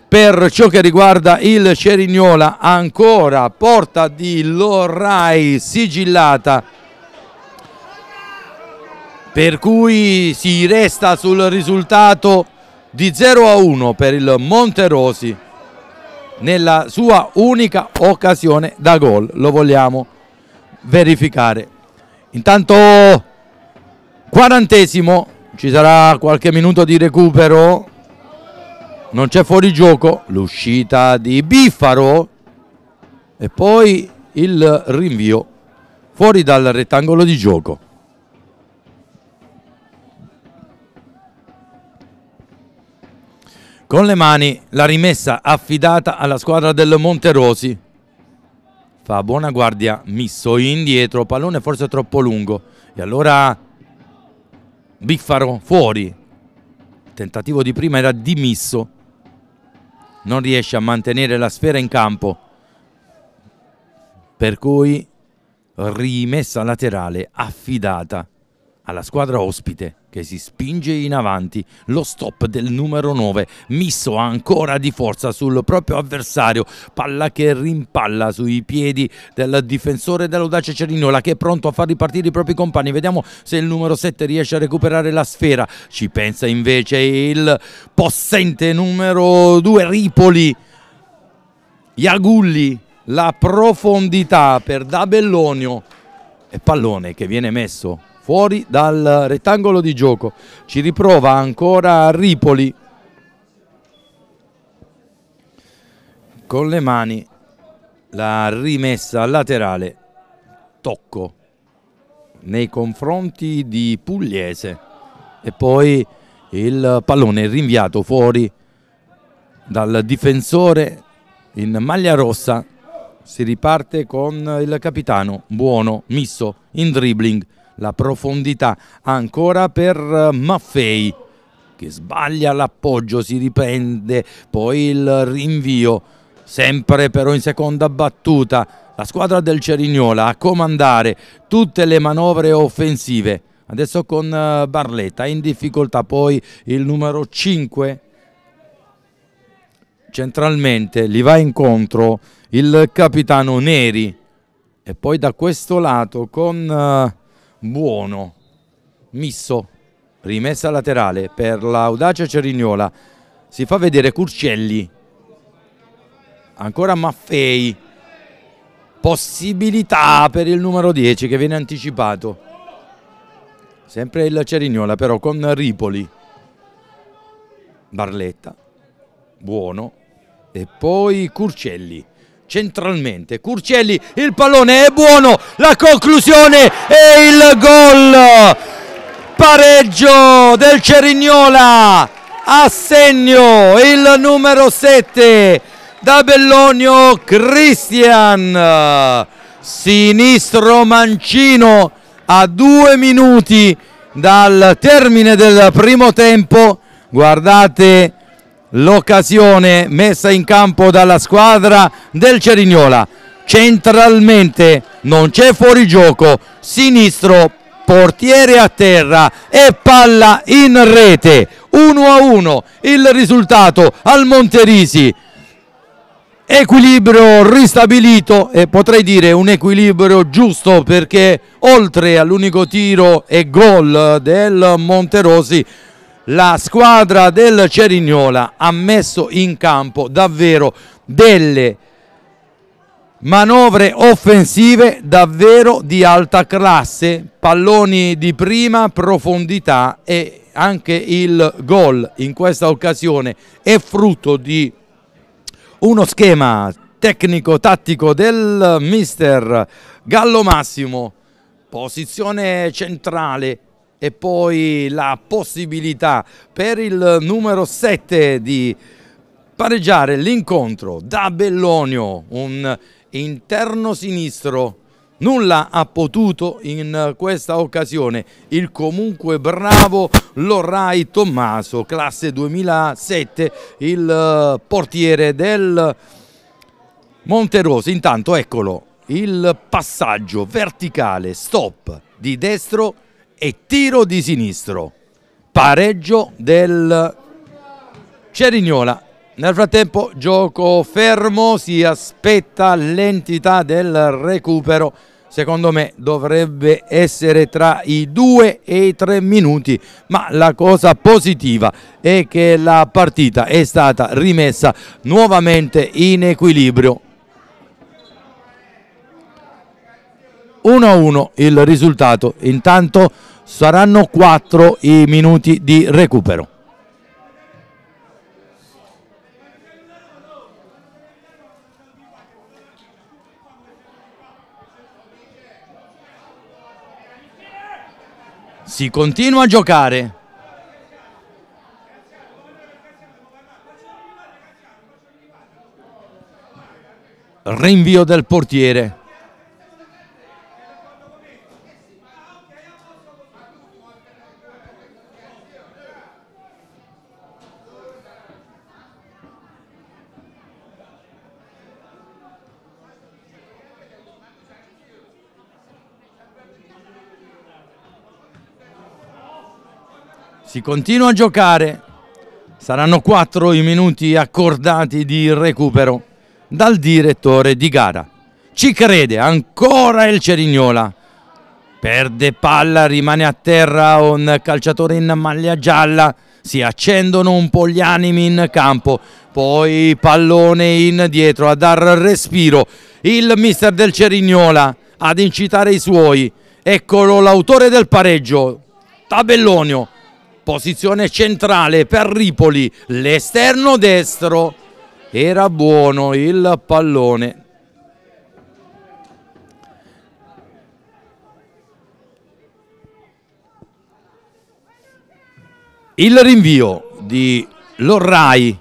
per ciò che riguarda il Cerignola, ancora porta di Lorrai sigillata. Per cui si resta sul risultato di 0 a 1 per il Monterosi nella sua unica occasione da gol. Lo vogliamo verificare. Intanto quarantesimo, ci sarà qualche minuto di recupero. Non c'è fuorigioco, l'uscita di Biffaro e poi il rinvio fuori dal rettangolo di gioco. Con le mani la rimessa affidata alla squadra del Monterosi. Fa buona guardia, misso indietro, pallone forse troppo lungo. E allora Biffaro fuori. Tentativo di prima era dimisso. Non riesce a mantenere la sfera in campo. Per cui rimessa laterale affidata alla squadra ospite che si spinge in avanti, lo stop del numero 9, misso ancora di forza sul proprio avversario, palla che rimpalla sui piedi del difensore dell'Audace Cerignola che è pronto a far ripartire i propri compagni, vediamo se il numero 7 riesce a recuperare la sfera, ci pensa invece il possente numero 2 Ripoli, Iagulli, la profondità per Dabellonio. E pallone che viene messo fuori dal rettangolo di gioco. Ci riprova ancora Ripoli. Con le mani la rimessa laterale tocco nei confronti di Pugliese. E poi il pallone rinviato fuori dal difensore in maglia rossa. Si riparte con il capitano buono misso in dribbling la profondità ancora per eh, Maffei che sbaglia l'appoggio, si riprende, poi il rinvio, sempre però in seconda battuta, la squadra del Cerignola a comandare tutte le manovre offensive. Adesso con eh, Barletta in difficoltà, poi il numero 5 centralmente gli va incontro il capitano Neri. E poi da questo lato con uh, buono, misso, rimessa laterale per l'Audacia Cerignola, si fa vedere Curcelli, ancora Maffei, possibilità per il numero 10 che viene anticipato, sempre il Cerignola però con Ripoli, Barletta, buono, e poi Curcelli centralmente. Curcelli, il pallone è buono, la conclusione e il gol. Pareggio del Cerignola, a segno il numero 7 da Bellonio Cristian. Sinistro mancino a due minuti dal termine del primo tempo. Guardate l'occasione messa in campo dalla squadra del Cerignola. Centralmente non c'è fuorigioco, sinistro, portiere a terra e palla in rete. 1 a 1 il risultato al Monterisi. Equilibrio ristabilito e potrei dire un equilibrio giusto perché oltre all'unico tiro e gol del Monterosi la squadra del Cerignola ha messo in campo davvero delle manovre offensive davvero di alta classe, palloni di prima profondità e anche il gol in questa occasione è frutto di uno schema tecnico-tattico del mister Gallo Massimo, posizione centrale e poi la possibilità per il numero 7 di pareggiare l'incontro da Bellonio, un interno sinistro nulla ha potuto in questa occasione il comunque bravo Lorrai Tommaso, classe 2007, il portiere del Monterosi. Intanto eccolo il passaggio verticale stop di destro e tiro di sinistro. Pareggio del Cerignola. Nel frattempo gioco fermo, si aspetta l'entità del recupero secondo me dovrebbe essere tra i due e i tre minuti, ma la cosa positiva è che la partita è stata rimessa nuovamente in equilibrio. 1-1 il risultato, intanto saranno 4 i minuti di recupero. Si continua a giocare. Rinvio del portiere. Si continua a giocare. Saranno quattro i minuti accordati di recupero dal direttore di gara. Ci crede ancora il Cerignola. Perde palla, rimane a terra un calciatore in maglia gialla. Si accendono un po' gli animi in campo. Poi pallone in dietro a dar respiro. Il mister del Cerignola ad incitare i suoi. Eccolo l'autore del pareggio, Tabellonio posizione centrale per Ripoli, l'esterno destro, era buono il pallone. Il rinvio di Lorrai,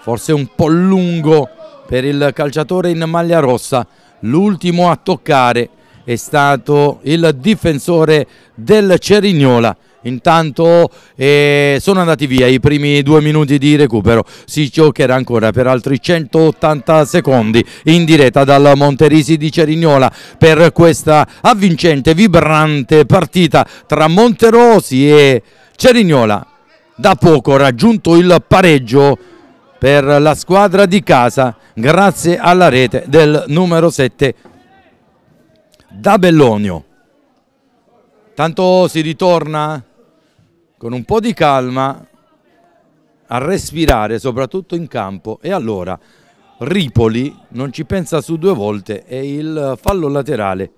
forse un po' lungo per il calciatore in maglia rossa, l'ultimo a toccare è stato il difensore del Cerignola Intanto eh, sono andati via i primi due minuti di recupero, si giocherà ancora per altri 180 secondi in diretta dal Monterisi di Cerignola per questa avvincente, vibrante partita tra Monterosi e Cerignola. Da poco raggiunto il pareggio per la squadra di casa grazie alla rete del numero 7 da Bellonio. Tanto si ritorna con un po' di calma a respirare soprattutto in campo. E allora Ripoli non ci pensa su due volte e il fallo laterale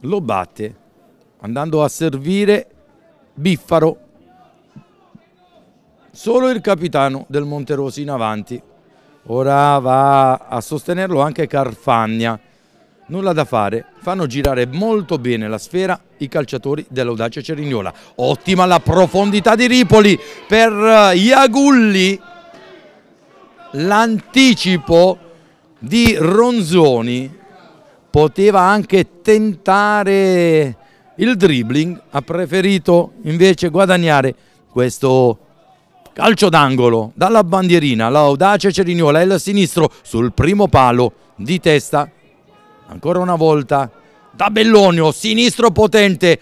lo batte andando a servire Biffaro. Solo il capitano del Monterosi in avanti. Ora va a sostenerlo anche Carfagna nulla da fare, fanno girare molto bene la sfera i calciatori dell'Audace Cerignola. Ottima la profondità di Ripoli per Iagulli, l'anticipo di Ronzoni poteva anche tentare il dribbling, ha preferito invece guadagnare questo calcio d'angolo dalla bandierina, l'Audace Cerignola e il sinistro sul primo palo di testa ancora una volta da Bellonio, sinistro potente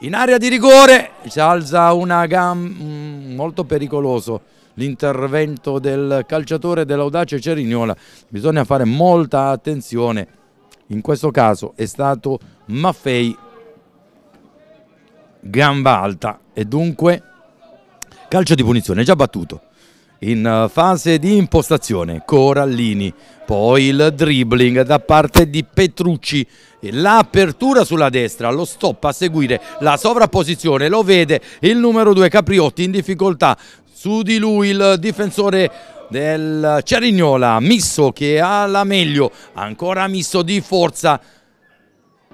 in area di rigore, si alza una gamba mm, molto pericoloso l'intervento del calciatore dell'Audace Cerignola, bisogna fare molta attenzione, in questo caso è stato Maffei gamba alta. E dunque calcio di punizione già battuto in eh, fase di impostazione Corallini, poi il dribbling da parte di Petrucci, l'apertura sulla destra, lo stop a seguire la sovrapposizione, lo vede il numero 2 Capriotti in difficoltà, su di lui il difensore del Cerignola, Misso che ha la meglio, ancora Misso di forza,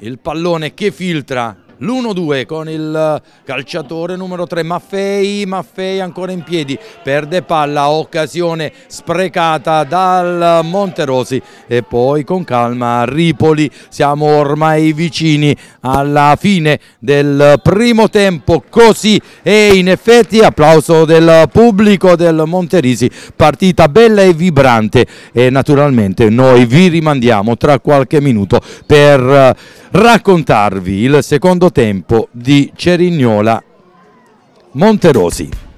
il pallone che filtra l'1-2 con il calciatore numero 3 Maffei, Maffei ancora in piedi, perde palla, occasione sprecata dal Monterosi e poi con calma Ripoli, siamo ormai vicini alla fine del primo tempo, così e in effetti applauso del pubblico del Monterisi, partita bella e vibrante e naturalmente noi vi rimandiamo tra qualche minuto per raccontarvi il secondo tempo di Cerignola Monterosi.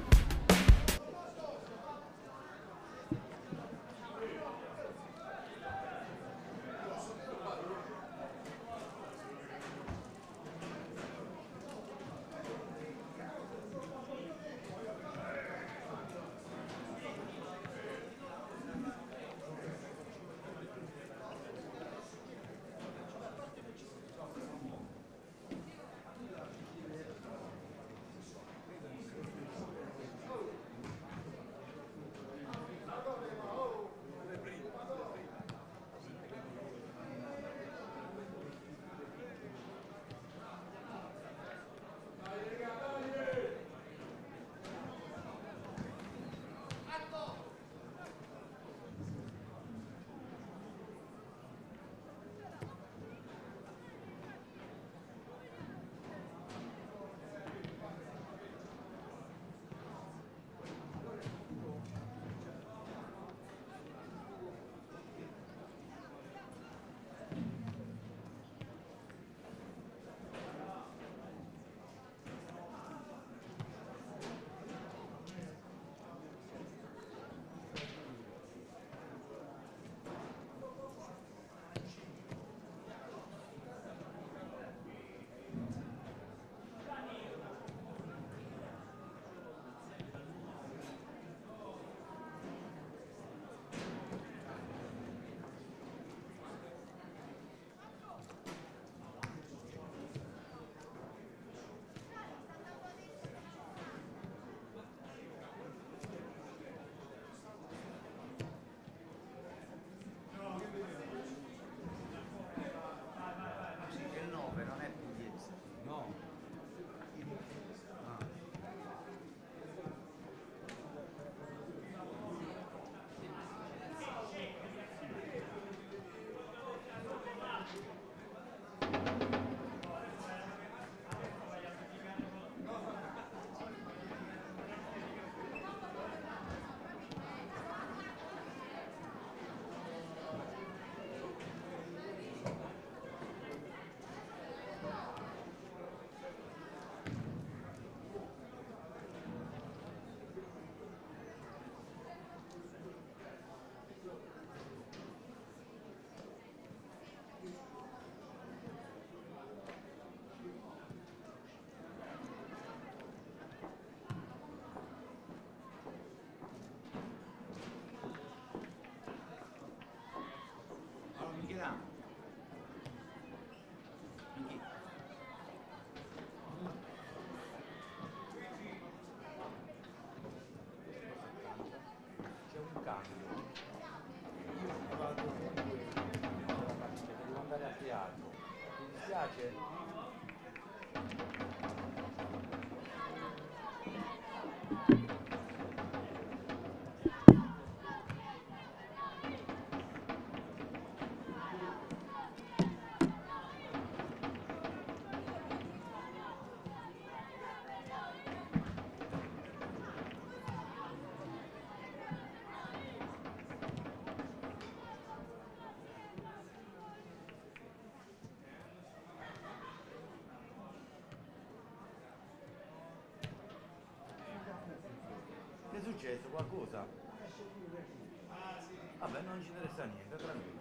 Che è successo? Qualcosa? Vabbè, non ci interessa niente, tranquillo.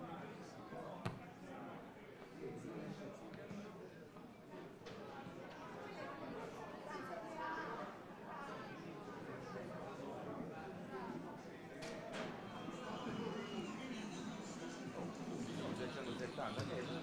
Sono 670, che è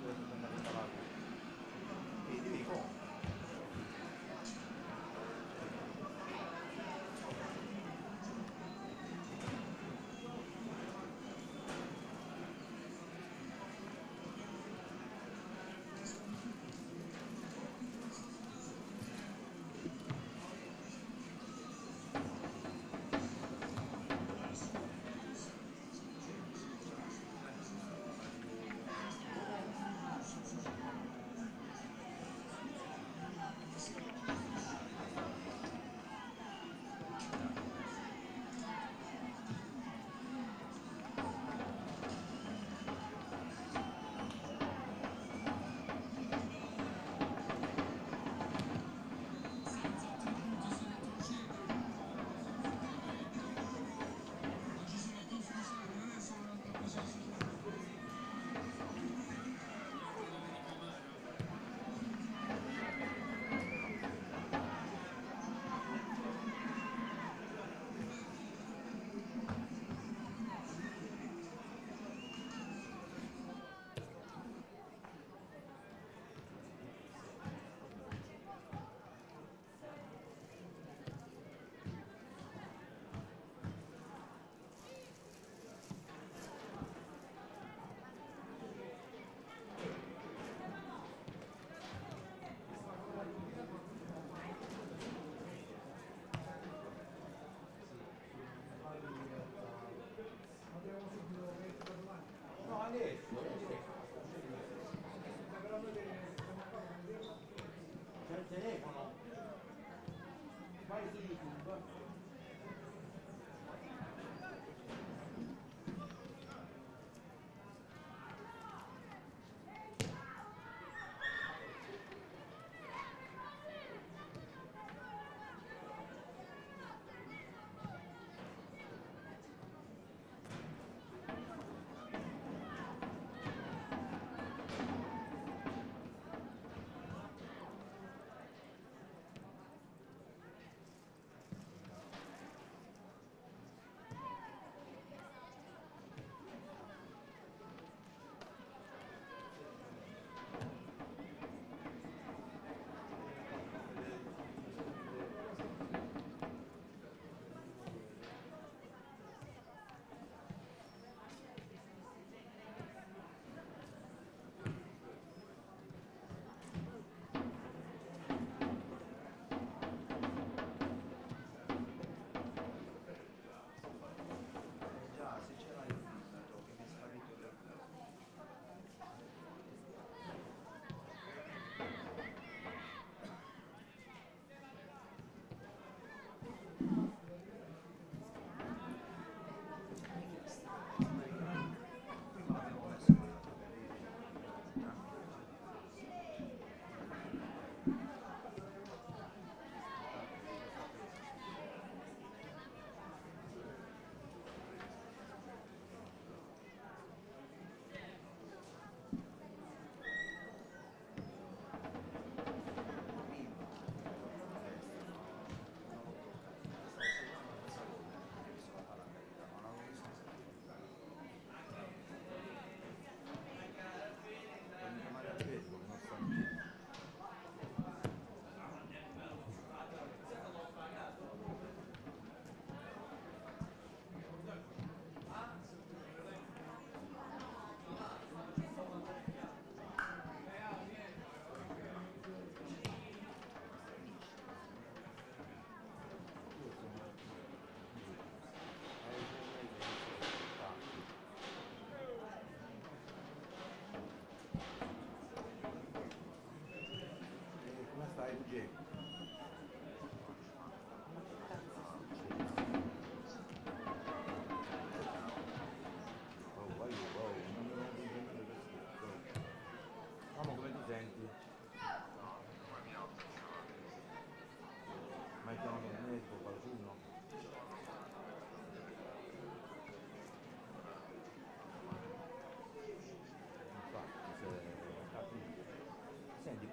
trabalhei.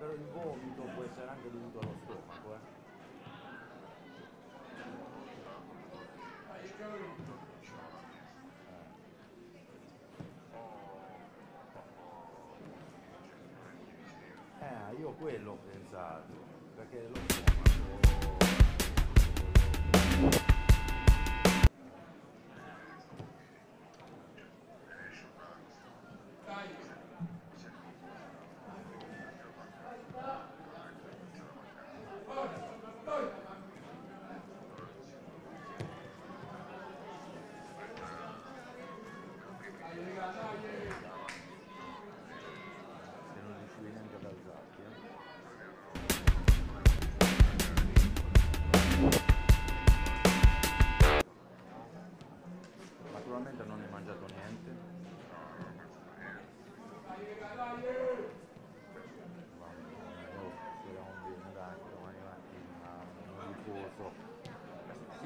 Però il vomito può essere anche dovuto allo stomaco. Eh. Eh, io quello ho pensato, perché lo stomaco...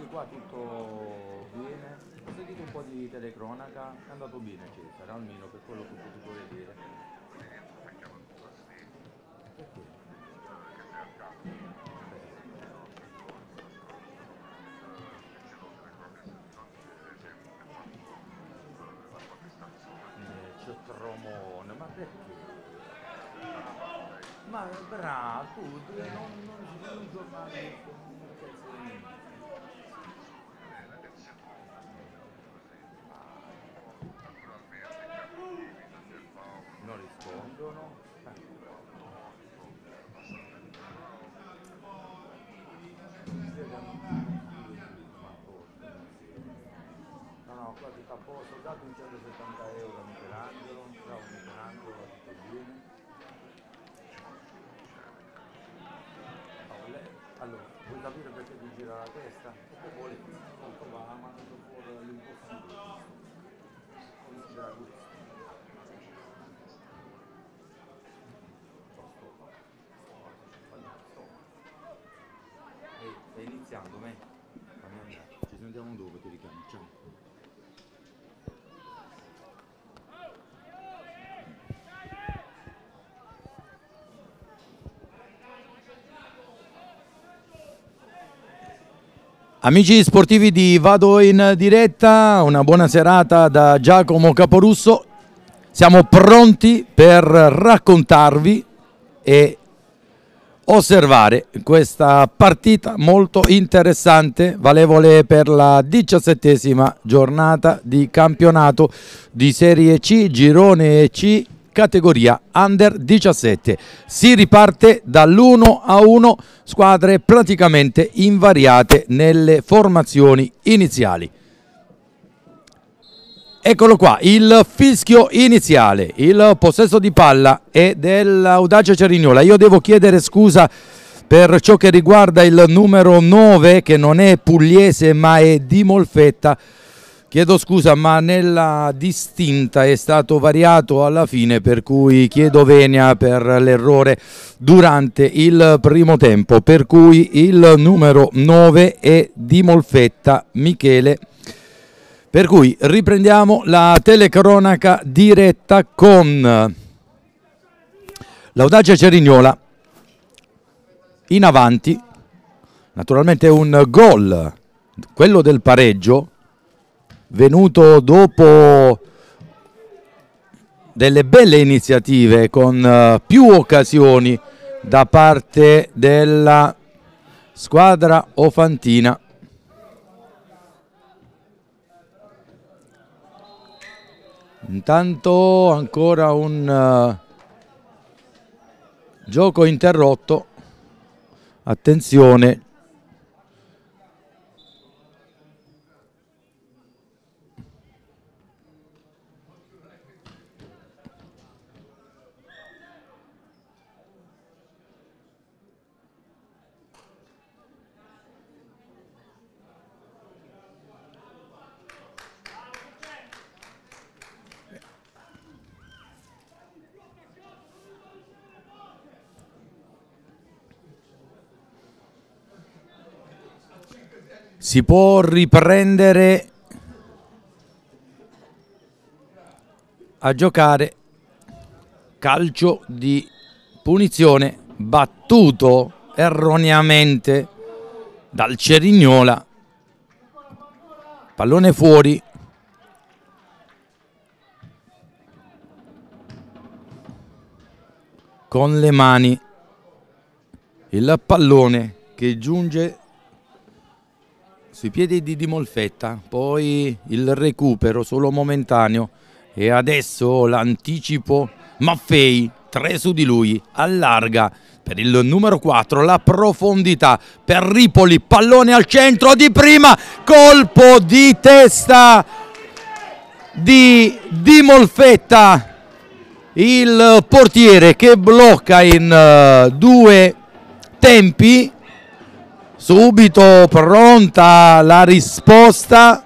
qua tutto bene. Ho sentito un po' di telecronaca, è andato bene Cesare, almeno per quello che ho potuto vedere. Perché? C'è Tromone, ma perché? Ma bravo, tu dove non, non ci un giornale con un pezzo di niente. Non rispondono. No, no, qua tutto a posto, ho dato un 170 euro a Michelangelo, bravo Michelangelo, va tutto bene. Oh, lei- Allora, vuoi capire perché ti gira la testa? Perché vuole molto va mandando fuori l'impossibile. Come si gira questo? Ehi, stai iniziando, me? Fammi andare. Ci sentiamo dopo, ti richiamo. Ciao. Amici sportivi di Vado in diretta, una buona serata da Giacomo Caporusso. Siamo pronti per raccontarvi e osservare questa partita molto interessante, valevole per la diciassettesima giornata di campionato di Serie C, Girone C, categoria Under 17. Si riparte dall'1 a 1, squadre praticamente invariate nelle formazioni iniziali. Eccolo qua, il fischio iniziale, il possesso di palla è dell'Audace Cerignola. Io devo chiedere scusa per ciò che riguarda il numero 9 che non è pugliese ma è di Molfetta. Chiedo scusa ma nella distinta è stato variato alla fine per cui chiedo venia per l'errore durante il primo tempo per cui il numero 9 è di Molfetta Michele. Per cui riprendiamo la telecronaca diretta con l'Audace Cerignola. In avanti, naturalmente un gol, quello del pareggio, venuto dopo delle belle iniziative con uh, più occasioni da parte della squadra ofantina. Intanto ancora un uh, gioco interrotto. Attenzione. Si può riprendere a giocare calcio di punizione battuto erroneamente dal Cerignola. Pallone fuori. Con le mani. Il pallone che giunge sui piedi di Di Molfetta, poi il recupero solo momentaneo e adesso l'anticipo Maffei, tre su di lui, allarga per il numero 4 la profondità per Ripoli, pallone al centro di prima, colpo di testa di Di Molfetta, il portiere che blocca in uh, due tempi subito pronta la risposta.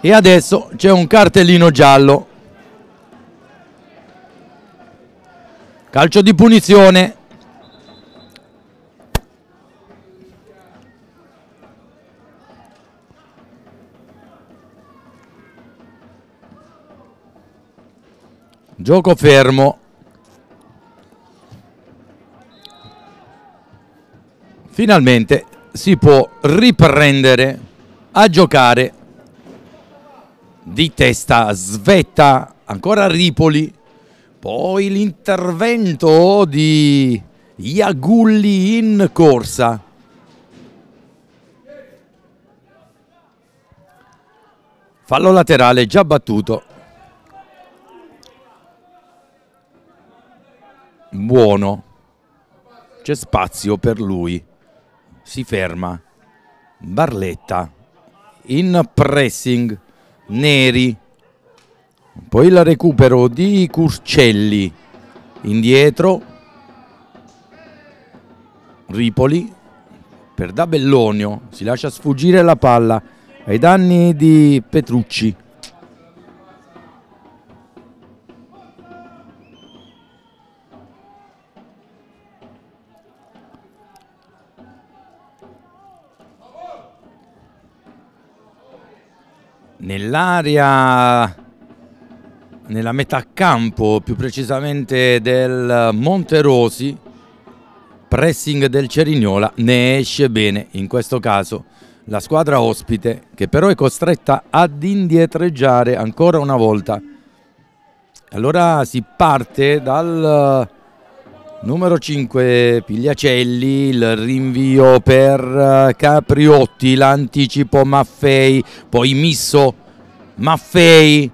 E adesso c'è un cartellino giallo. Calcio di punizione. Gioco fermo finalmente si può riprendere a giocare di testa svetta ancora Ripoli poi l'intervento di Iagulli in corsa. Fallo laterale già battuto. Buono. C'è spazio per lui si ferma. Barletta. In pressing. Neri. Poi il recupero di Curcelli. Indietro. Ripoli. Per Dabellonio, si lascia sfuggire la palla ai danni di Petrucci. Nell'area, nella metà campo, più precisamente del Monterosi, pressing del Cerignola ne esce bene. In questo caso la squadra ospite che però è costretta ad indietreggiare ancora una volta. Allora si parte dal numero 5 Pigliacelli il rinvio per Capriotti l'anticipo Maffei poi Misso Maffei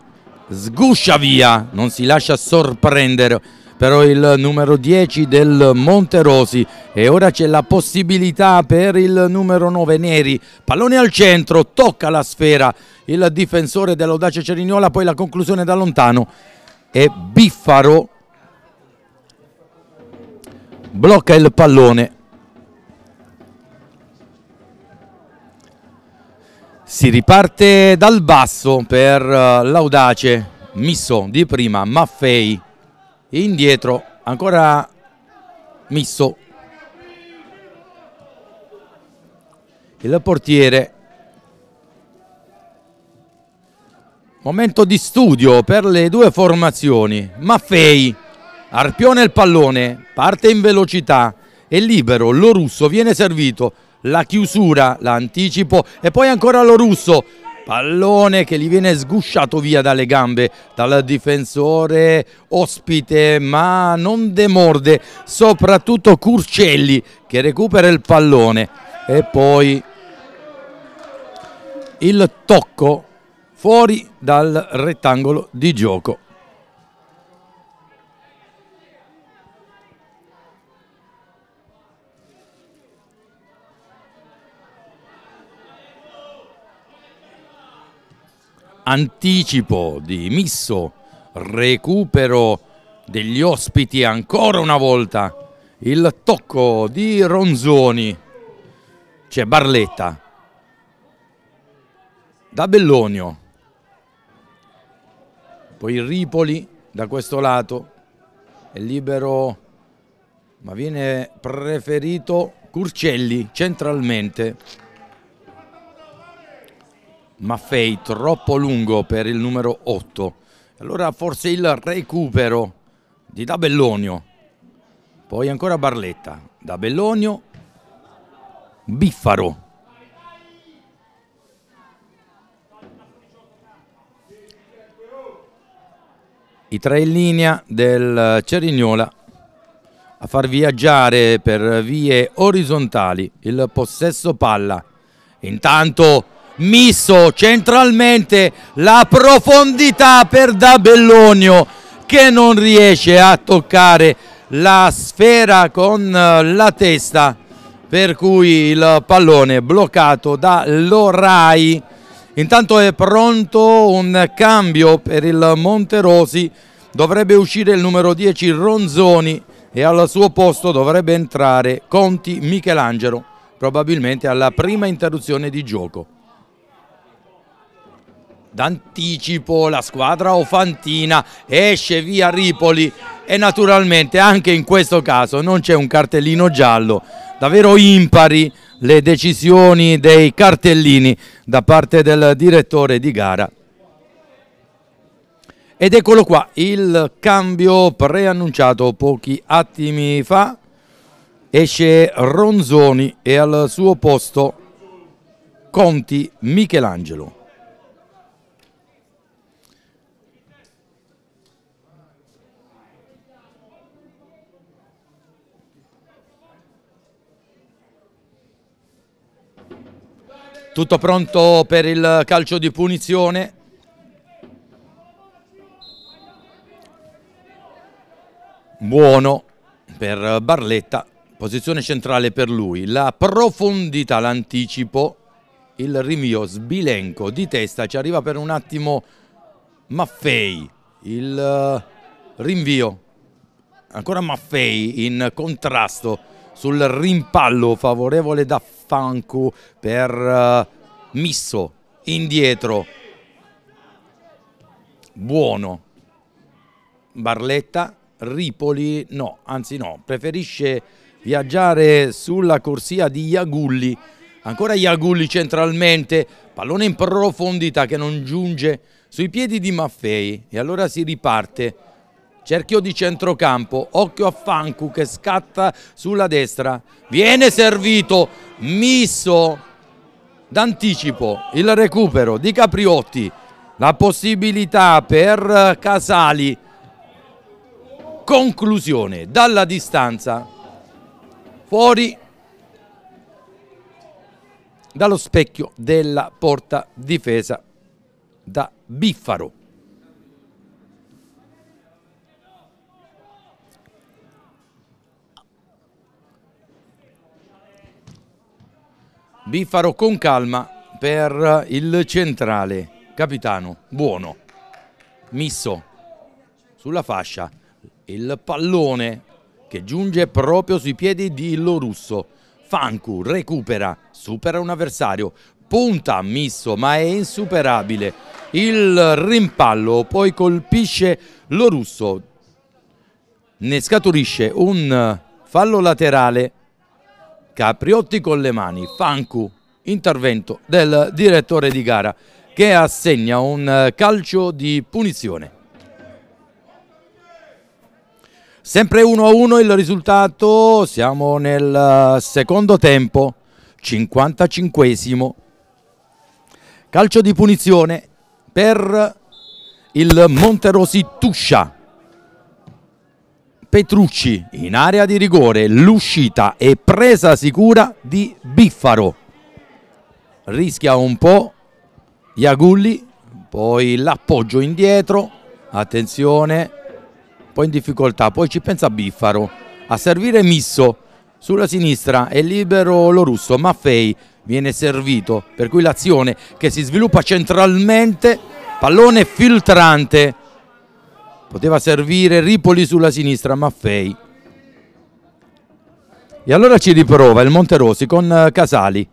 sguscia via non si lascia sorprendere. Però il numero 10 del Monterosi e ora c'è la possibilità per il numero 9 Neri, pallone al centro, tocca la sfera. Il difensore dell'Audace Cerignola, poi la conclusione da lontano. E Biffaro blocca il pallone. Si riparte dal basso per eh, l'Audace, Misso di prima, Maffei. Indietro ancora Misso. Il portiere. Momento di studio per le due formazioni. Maffei arpione il pallone parte in velocità è libero lo russo viene servito. La chiusura l'anticipo e poi ancora lo russo. Pallone che gli viene sgusciato via dalle gambe dal difensore ospite, ma non demorde, soprattutto Curcelli che recupera il pallone. E poi il tocco fuori dal rettangolo di gioco. Anticipo di Misso, recupero degli ospiti ancora una volta, il tocco di Ronzoni, c'è Barletta, da Bellonio, poi Ripoli da questo lato, è libero ma viene preferito Curcelli centralmente Maffei troppo lungo per il numero 8. Allora forse il recupero di Dabellonio. Poi ancora Barletta. Dabellonio. Biffaro. I tre in linea del Cerignola a far viaggiare per vie orizzontali il possesso palla. Intanto Misso centralmente la profondità per Dabellonio che non riesce a toccare la sfera con la testa per cui il pallone bloccato da Lorai. Intanto è pronto un cambio per il Monterosi. Dovrebbe uscire il numero 10 Ronzoni e al suo posto dovrebbe entrare Conti Michelangelo probabilmente alla prima interruzione di gioco d'anticipo la squadra ofantina esce via Ripoli e naturalmente anche in questo caso non c'è un cartellino giallo. Davvero impari le decisioni dei cartellini da parte del direttore di gara. Ed eccolo qua il cambio preannunciato pochi attimi fa. Esce Ronzoni e al suo posto Conti Michelangelo Tutto pronto per il calcio di punizione. Buono per Barletta, posizione centrale per lui. La profondità, l'anticipo, il rinvio sbilenco di testa, ci arriva per un attimo Maffei, il rinvio, ancora Maffei in contrasto sul rimpallo favorevole da Fancu per uh, Misso indietro. Buono. Barletta Ripoli no anzi no preferisce viaggiare sulla corsia di Iagulli. Ancora Iagulli centralmente pallone in profondità che non giunge sui piedi di Maffei. E allora si riparte cerchio di centrocampo, occhio a Fancu che scatta sulla destra, viene servito, Misso d'anticipo, il recupero di Capriotti, la possibilità per Casali, conclusione dalla distanza, fuori dallo specchio della porta difesa da Biffaro. Biffaro con calma per il centrale, capitano, buono, Misso sulla fascia, il pallone che giunge proprio sui piedi di Lorusso, Fancu recupera, supera un avversario, punta Misso ma è insuperabile, il rimpallo poi colpisce Lorusso, ne scaturisce un fallo laterale Capriotti con le mani, Fancu, intervento del direttore di gara che assegna un calcio di punizione. Sempre 1-1 il risultato, siamo nel secondo tempo, 55esimo. Calcio di punizione per il Monterosi Tuscia. Petrucci in area di rigore, l'uscita e presa sicura di Biffaro. Rischia un po' Iagulli, poi l'appoggio indietro, attenzione, poi in difficoltà, poi ci pensa Biffaro a servire Misso sulla sinistra è libero lo russo, Maffei viene servito, per cui l'azione che si sviluppa centralmente, pallone filtrante poteva servire Ripoli sulla sinistra, Maffei. E allora ci riprova il Monterosi con eh, Casali,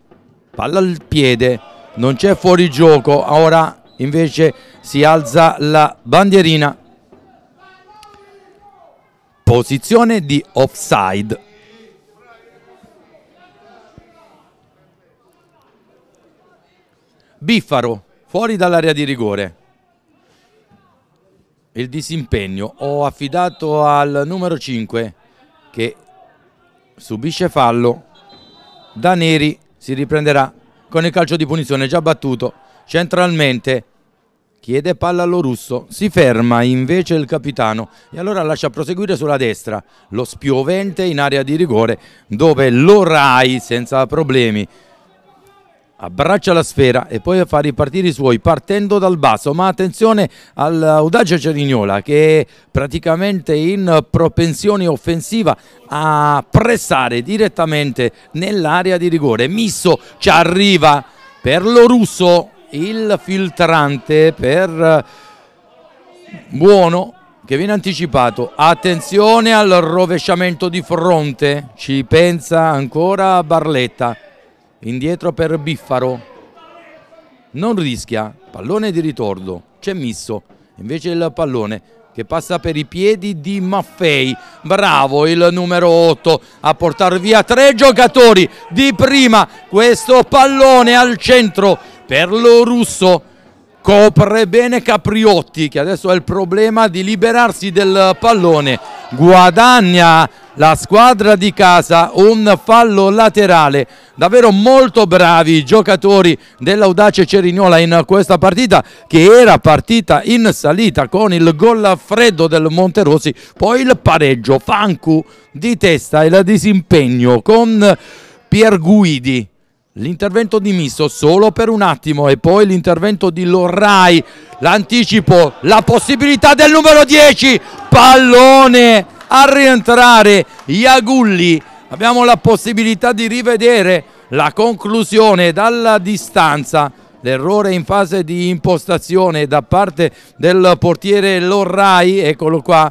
palla al piede, non c'è fuori gioco, ora invece si alza la bandierina. Posizione di offside. Biffaro, fuori dall'area di rigore il disimpegno. Ho affidato al numero 5 che subisce fallo. Da Neri si riprenderà con il calcio di punizione già battuto centralmente. Chiede palla allo russo, si ferma invece il capitano e allora lascia proseguire sulla destra lo spiovente in area di rigore dove l'Orai senza problemi abbraccia la sfera e poi fa ripartire i suoi partendo dal basso. Ma attenzione all'Audace Cerignola che praticamente in propensione offensiva a pressare direttamente nell'area di rigore. Misso ci arriva per lo russo il filtrante per Buono che viene anticipato. Attenzione al rovesciamento di fronte ci pensa ancora Barletta indietro per Biffaro, non rischia, pallone di ritorno, c'è Misso, invece il pallone che passa per i piedi di Maffei, bravo il numero 8 a portare via tre giocatori di prima, questo pallone al centro per lo russo, copre bene Capriotti che adesso ha il problema di liberarsi del pallone, guadagna la squadra di casa un fallo laterale. Davvero molto bravi i giocatori dell'Audace Cerignola in questa partita che era partita in salita con il gol freddo del Monterosi poi il pareggio Fancu di testa e il disimpegno con Pierguidi L'intervento di Misso solo per un attimo e poi l'intervento di Lorrai, l'anticipo, la possibilità del numero 10, pallone a rientrare Iagulli. Abbiamo la possibilità di rivedere la conclusione dalla distanza. L'errore in fase di impostazione da parte del portiere Lorrai, eccolo qua,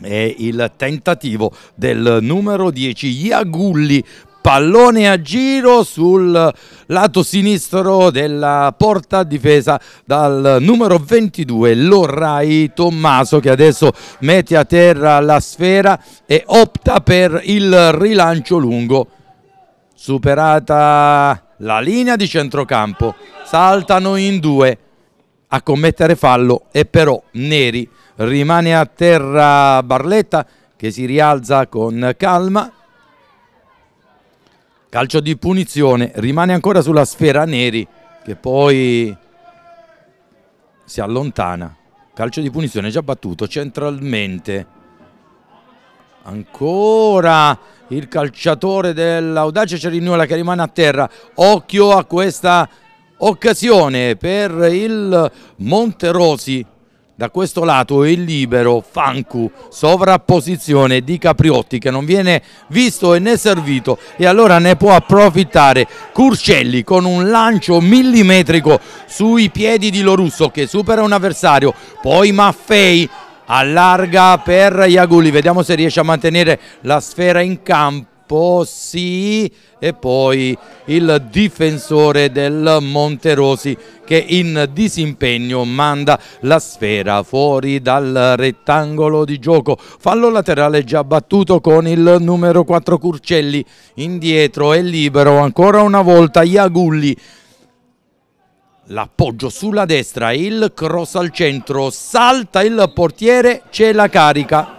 è il tentativo del numero 10 Iagulli pallone a giro sul lato sinistro della porta difesa dal numero 22 Lorrai Tommaso che adesso mette a terra la sfera e opta per il rilancio lungo. Superata la linea di centrocampo saltano in due. A commettere fallo e però Neri. Rimane a terra Barletta che si rialza con calma calcio di punizione rimane ancora sulla sfera Neri che poi si allontana. Calcio di punizione già battuto centralmente. Ancora il calciatore dell'Audace Cerignola che rimane a terra. Occhio a questa occasione per il Monterosi da questo lato il libero Fancu sovrapposizione di Capriotti che non viene visto e né servito e allora ne può approfittare Curcelli con un lancio millimetrico sui piedi di Lorusso che supera un avversario poi Maffei allarga per Iaguli vediamo se riesce a mantenere la sfera in campo sì, e poi il difensore del Monterosi che in disimpegno manda la sfera fuori dal rettangolo di gioco. Fallo laterale già battuto con il numero 4 Curcelli, indietro è libero ancora una volta Iagulli. L'appoggio sulla destra, il cross al centro, salta il portiere, c'è la carica,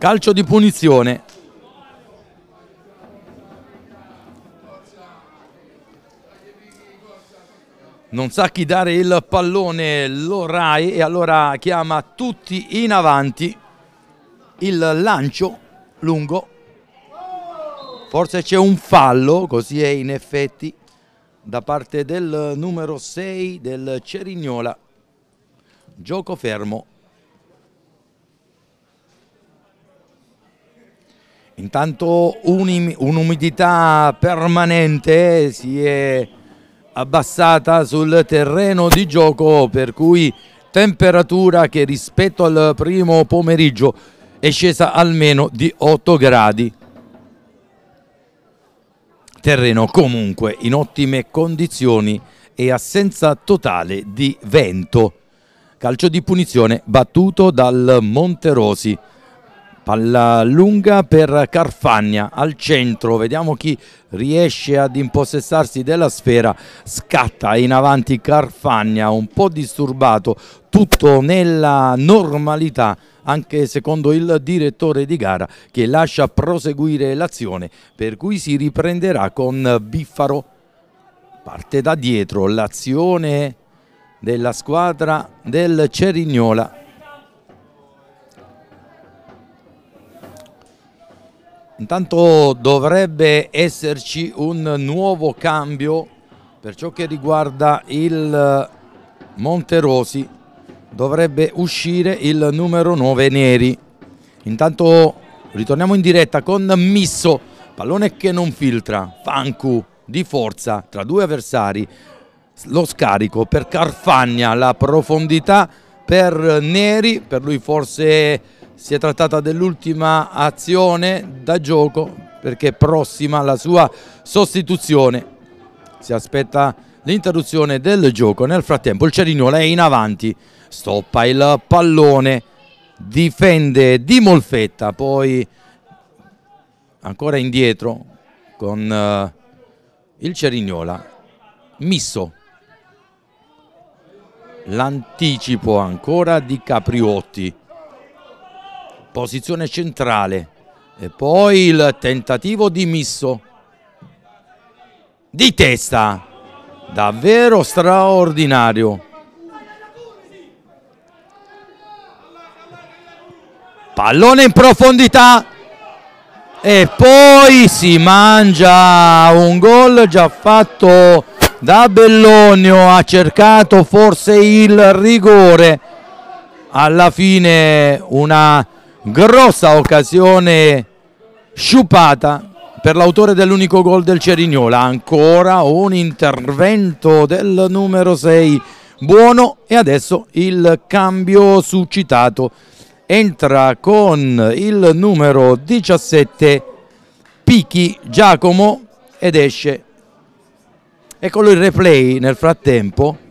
calcio di punizione. Non sa chi dare il pallone Lorai e allora chiama tutti in avanti. Il lancio lungo. Forse c'è un fallo così è in effetti da parte del numero 6 del Cerignola. Gioco fermo Intanto un'umidità permanente si è abbassata sul terreno di gioco per cui temperatura che rispetto al primo pomeriggio è scesa almeno di 8 gradi. Terreno comunque in ottime condizioni e assenza totale di vento. Calcio di punizione battuto dal Monterosi palla lunga per Carfagna al centro vediamo chi riesce ad impossessarsi della sfera scatta in avanti Carfagna un po' disturbato tutto nella normalità anche secondo il direttore di gara che lascia proseguire l'azione per cui si riprenderà con Biffaro. Parte da dietro l'azione della squadra del Cerignola Intanto dovrebbe esserci un nuovo cambio per ciò che riguarda il Monterosi. Dovrebbe uscire il numero 9 Neri. Intanto ritorniamo in diretta con Misso, pallone che non filtra, Fancu di forza tra due avversari. Lo scarico per Carfagna, la profondità per Neri, per lui forse si è trattata dell'ultima azione da gioco perché è prossima la sua sostituzione. Si aspetta l'interruzione del gioco. Nel frattempo il Cerignola è in avanti, stoppa il pallone, difende di Molfetta, poi ancora indietro con uh, il Cerignola. Misso. L'anticipo ancora di Capriotti posizione centrale e poi il tentativo di misso di testa. Davvero straordinario. Pallone in profondità e poi si mangia un gol già fatto da Bellonio. Ha cercato forse il rigore. Alla fine una grossa occasione sciupata per l'autore dell'unico gol del Cerignola. Ancora un intervento del numero 6 buono e adesso il cambio suscitato. Entra con il numero 17 Picchi Giacomo ed esce. Eccolo il replay nel frattempo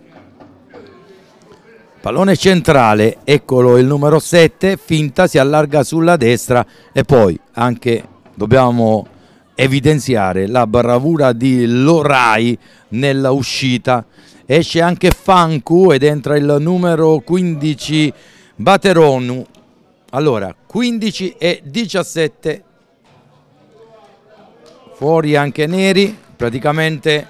pallone centrale eccolo il numero 7 finta si allarga sulla destra e poi anche dobbiamo evidenziare la bravura di Lorai nella uscita. Esce anche Fancu ed entra il numero 15 Bateronu. Allora 15 e 17 fuori anche Neri praticamente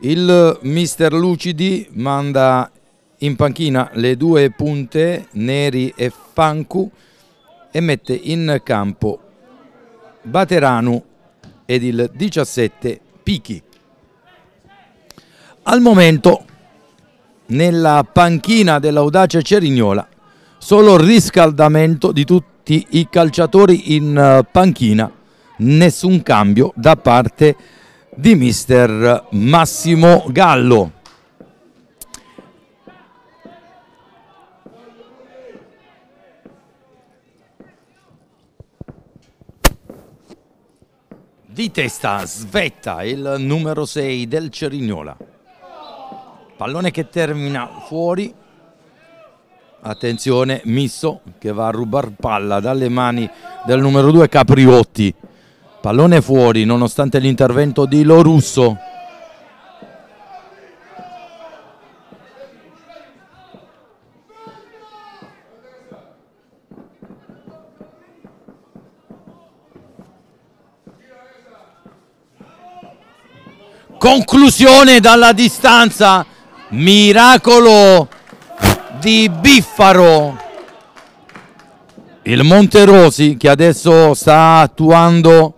il mister Lucidi manda in panchina le due punte Neri e Fancu e mette in campo Bateranu ed il 17 Pichi. Al momento nella panchina dell'Audace Cerignola solo riscaldamento di tutti i calciatori in eh, panchina. Nessun cambio da parte di mister Massimo Gallo. Di testa svetta il numero 6 del Cerignola. Pallone che termina fuori. Attenzione Misso che va a rubar palla dalle mani del numero 2 Capriotti pallone fuori nonostante l'intervento di Lorusso. Conclusione dalla distanza. Miracolo di Biffaro. Il Monterosi che adesso sta attuando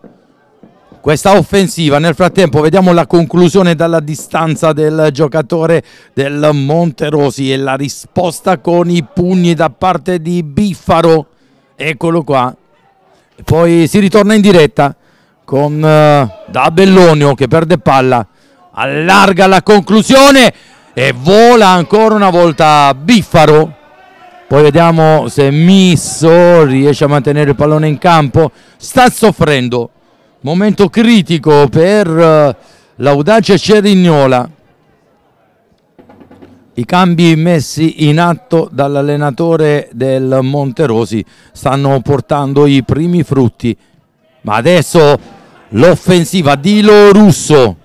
questa offensiva. Nel frattempo vediamo la conclusione dalla distanza del giocatore del Monterosi e la risposta con i pugni da parte di Biffaro. Eccolo qua. Poi si ritorna in diretta con uh, da Bellonio che perde palla allarga la conclusione e vola ancora una volta Biffaro. Poi vediamo se Misso riesce a mantenere il pallone in campo. Sta soffrendo momento critico per uh, l'audace Cerignola. I cambi messi in atto dall'allenatore del Monterosi stanno portando i primi frutti. Ma adesso l'offensiva di Lorusso.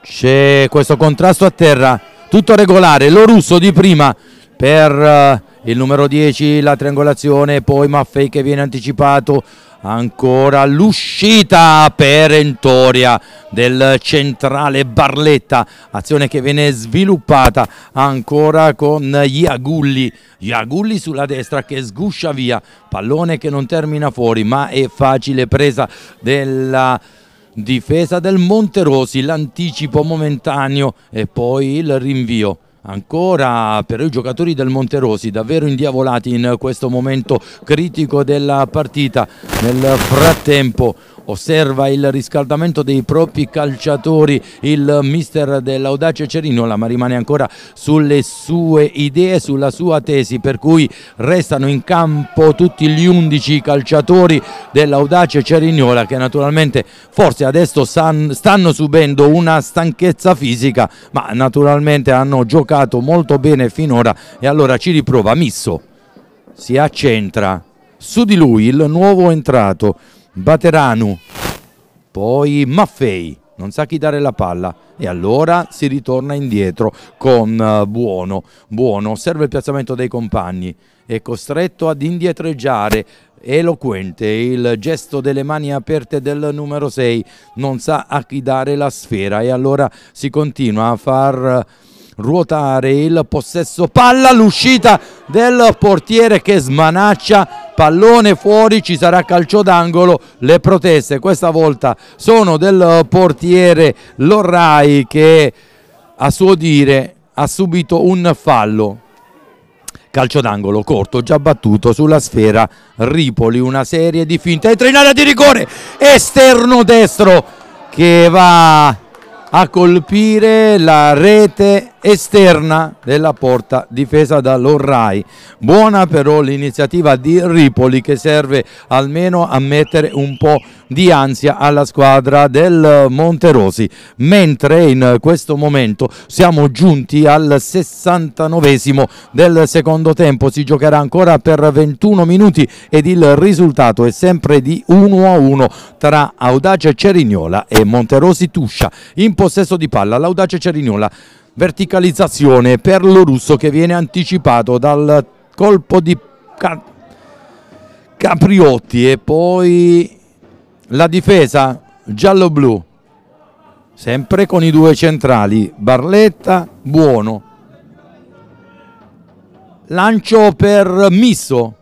C'è questo contrasto a terra tutto regolare. Lo russo di prima per uh, il numero 10 la triangolazione poi Maffei che viene anticipato ancora l'uscita perentoria del centrale Barletta azione che viene sviluppata ancora con Iagulli Iagulli sulla destra che sguscia via pallone che non termina fuori ma è facile presa della difesa del Monterosi, l'anticipo momentaneo e poi il rinvio. Ancora per i giocatori del Monterosi davvero indiavolati in questo momento critico della partita. Nel frattempo osserva il riscaldamento dei propri calciatori il mister dell'Audace Cerinola ma rimane ancora sulle sue idee, sulla sua tesi per cui restano in campo tutti gli undici calciatori dell'Audace Cerignola che naturalmente forse adesso stanno subendo una stanchezza fisica ma naturalmente hanno giocato molto bene finora. E allora ci riprova Misso. Si accentra. Su di lui il nuovo entrato Bateranu, poi Maffei, non sa chi dare la palla. E allora si ritorna indietro con uh, Buono. Buono osserva il piazzamento dei compagni, è costretto ad indietreggiare, eloquente il gesto delle mani aperte del numero 6, non sa a chi dare la sfera. E allora si continua a far ruotare il possesso. Palla, l'uscita del portiere che smanaccia, pallone fuori, ci sarà calcio d'angolo, le proteste questa volta sono del portiere Lorrai che a suo dire ha subito un fallo. Calcio d'angolo corto, già battuto sulla sfera, Ripoli, una serie di finte, entra in area di rigore, esterno destro che va a colpire la rete esterna della porta difesa dall'Orrai. Buona però l'iniziativa di Ripoli che serve almeno a mettere un po' di ansia alla squadra del Monterosi, mentre in questo momento siamo giunti al 69 del secondo tempo, si giocherà ancora per 21 minuti ed il risultato è sempre di 1 a 1 tra Audace Cerignola e Monterosi Tuscia. In possesso di palla l'Audace Cerignola verticalizzazione per lo russo che viene anticipato dal colpo di Capriotti e poi la difesa giallo-blu. Sempre con i due centrali. Barletta, Buono. Lancio per Misso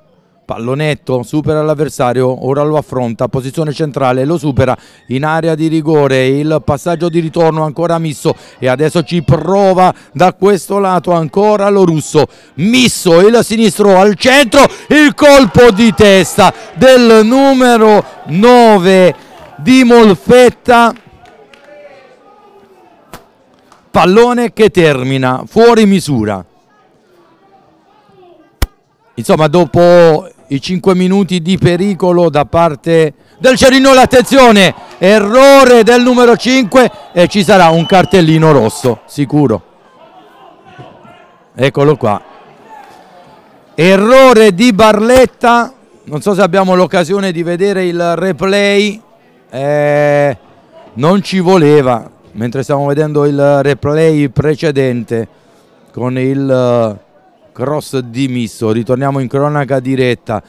pallonetto, supera l'avversario, ora lo affronta, posizione centrale, lo supera in area di rigore, il passaggio di ritorno ancora Misso e adesso ci prova da questo lato ancora lo russo, Misso il sinistro al centro, il colpo di testa del numero 9 di Molfetta, pallone che termina fuori misura. Insomma, dopo i 5 minuti di pericolo da parte del Cerinola, attenzione, errore del numero 5 e ci sarà un cartellino rosso, sicuro. Eccolo qua. Errore di Barletta, non so se abbiamo l'occasione di vedere il replay, eh, non ci voleva, mentre stiamo vedendo il replay precedente con il cross di Misso, ritorniamo in cronaca diretta.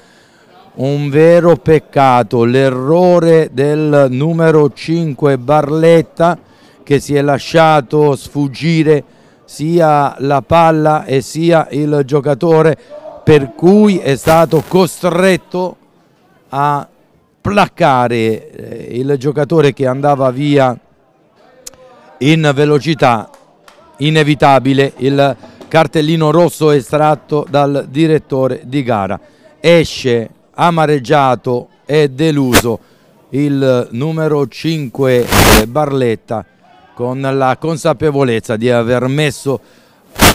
Un vero peccato, l'errore del numero 5 Barletta che si è lasciato sfuggire sia la palla e sia il giocatore per cui è stato costretto a placcare eh, il giocatore che andava via in velocità inevitabile il cartellino rosso estratto dal direttore di gara. Esce amareggiato e deluso il numero 5 Barletta con la consapevolezza di aver messo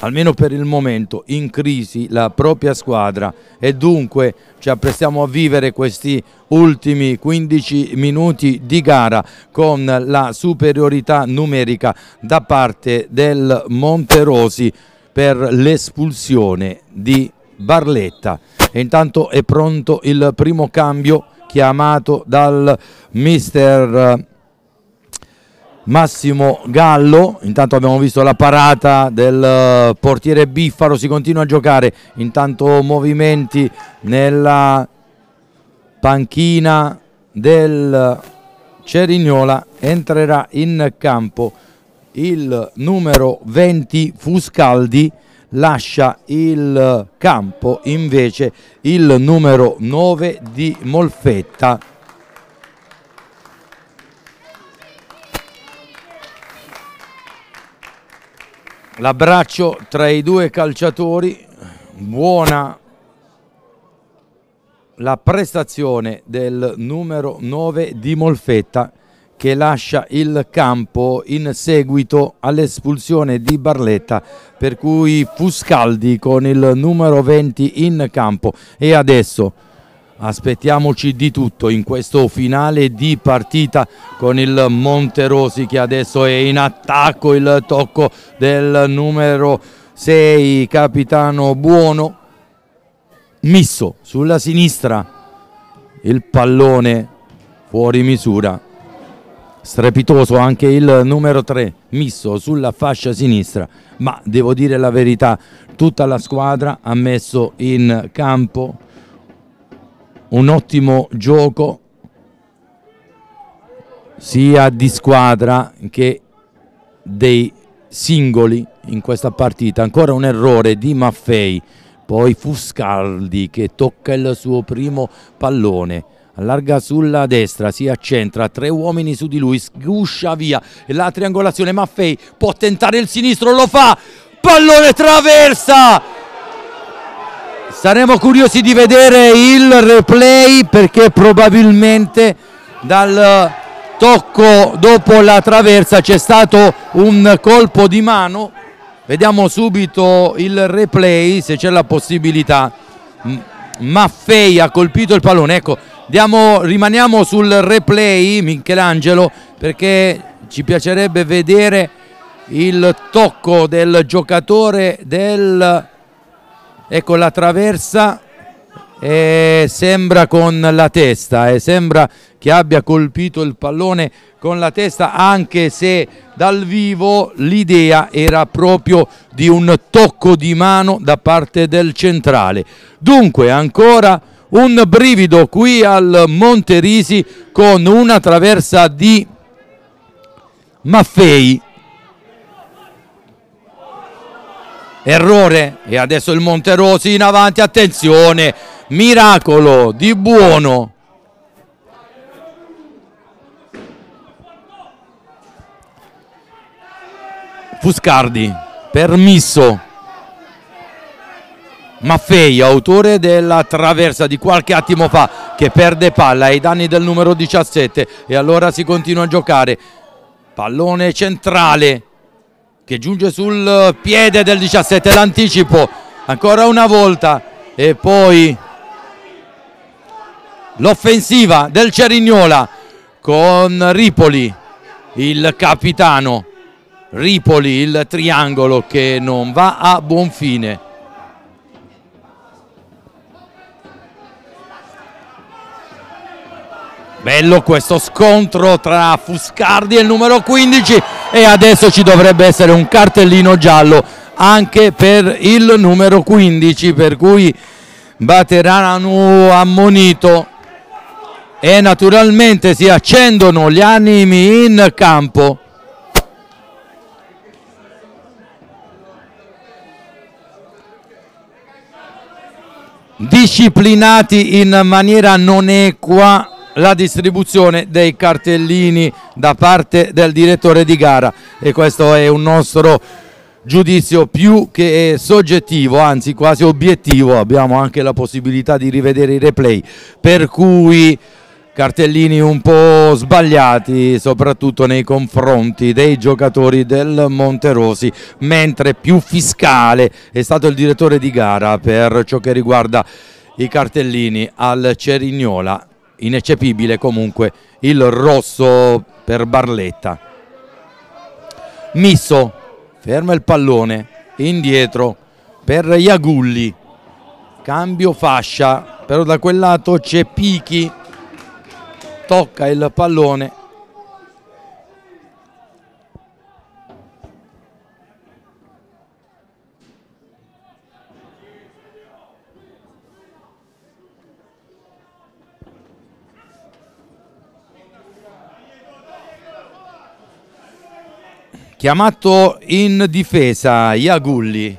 almeno per il momento in crisi la propria squadra e dunque ci apprestiamo a vivere questi ultimi 15 minuti di gara con la superiorità numerica da parte del Monterosi per l'espulsione di Barletta. E intanto è pronto il primo cambio chiamato dal mister eh, Massimo Gallo. Intanto abbiamo visto la parata del eh, portiere Biffaro, si continua a giocare. Intanto movimenti nella panchina del Cerignola entrerà in campo il numero 20 Fuscaldi lascia il campo invece il numero 9 di Molfetta. L'abbraccio tra i due calciatori buona la prestazione del numero 9 di Molfetta che lascia il campo in seguito all'espulsione di Barletta per cui Fuscaldi con il numero 20 in campo. E adesso aspettiamoci di tutto in questo finale di partita con il Monterosi che adesso è in attacco il tocco del numero 6 capitano Buono Misso sulla sinistra il pallone fuori misura strepitoso anche il numero 3 Misso sulla fascia sinistra. Ma devo dire la verità tutta la squadra ha messo in campo un ottimo gioco sia di squadra che dei singoli in questa partita. Ancora un errore di Maffei poi Fuscaldi che tocca il suo primo pallone allarga sulla destra, si accentra, tre uomini su di lui, sguscia via. La triangolazione, Maffei può tentare il sinistro, lo fa, pallone traversa! Saremo curiosi di vedere il replay perché probabilmente dal tocco dopo la traversa c'è stato un colpo di mano. Vediamo subito il replay se c'è la possibilità. Maffei ha colpito il pallone ecco diamo, rimaniamo sul replay Michelangelo perché ci piacerebbe vedere il tocco del giocatore del ecco la traversa e sembra con la testa e sembra che abbia colpito il pallone con la testa anche se dal vivo l'idea era proprio di un tocco di mano da parte del centrale. Dunque ancora un brivido qui al Monterisi con una traversa di Maffei. Errore. E adesso il Monterosi in avanti attenzione miracolo di buono. Fuscardi permisso Maffei, autore della traversa di qualche attimo fa che perde palla ai danni del numero 17 e allora si continua a giocare. Pallone centrale che giunge sul piede del 17 l'anticipo. Ancora una volta. E poi l'offensiva del Cerignola con Ripoli il capitano. Ripoli il triangolo che non va a buon fine Bello questo scontro tra Fuscardi e il numero 15 e adesso ci dovrebbe essere un cartellino giallo anche per il numero 15 per cui Baterano ammonito. E naturalmente si accendono gli animi in campo. Disciplinati in maniera non equa la distribuzione dei cartellini da parte del direttore di gara. E questo è un nostro giudizio più che soggettivo, anzi quasi obiettivo, abbiamo anche la possibilità di rivedere i replay, per cui cartellini un po' sbagliati soprattutto nei confronti dei giocatori del Monterosi mentre più fiscale è stato il direttore di gara per ciò che riguarda i cartellini al Cerignola ineccepibile comunque il rosso per Barletta. Misso ferma il pallone indietro per Iagulli. Cambio fascia però da quel lato c'è Pichi. Tocca il pallone chiamato in difesa Iagulli.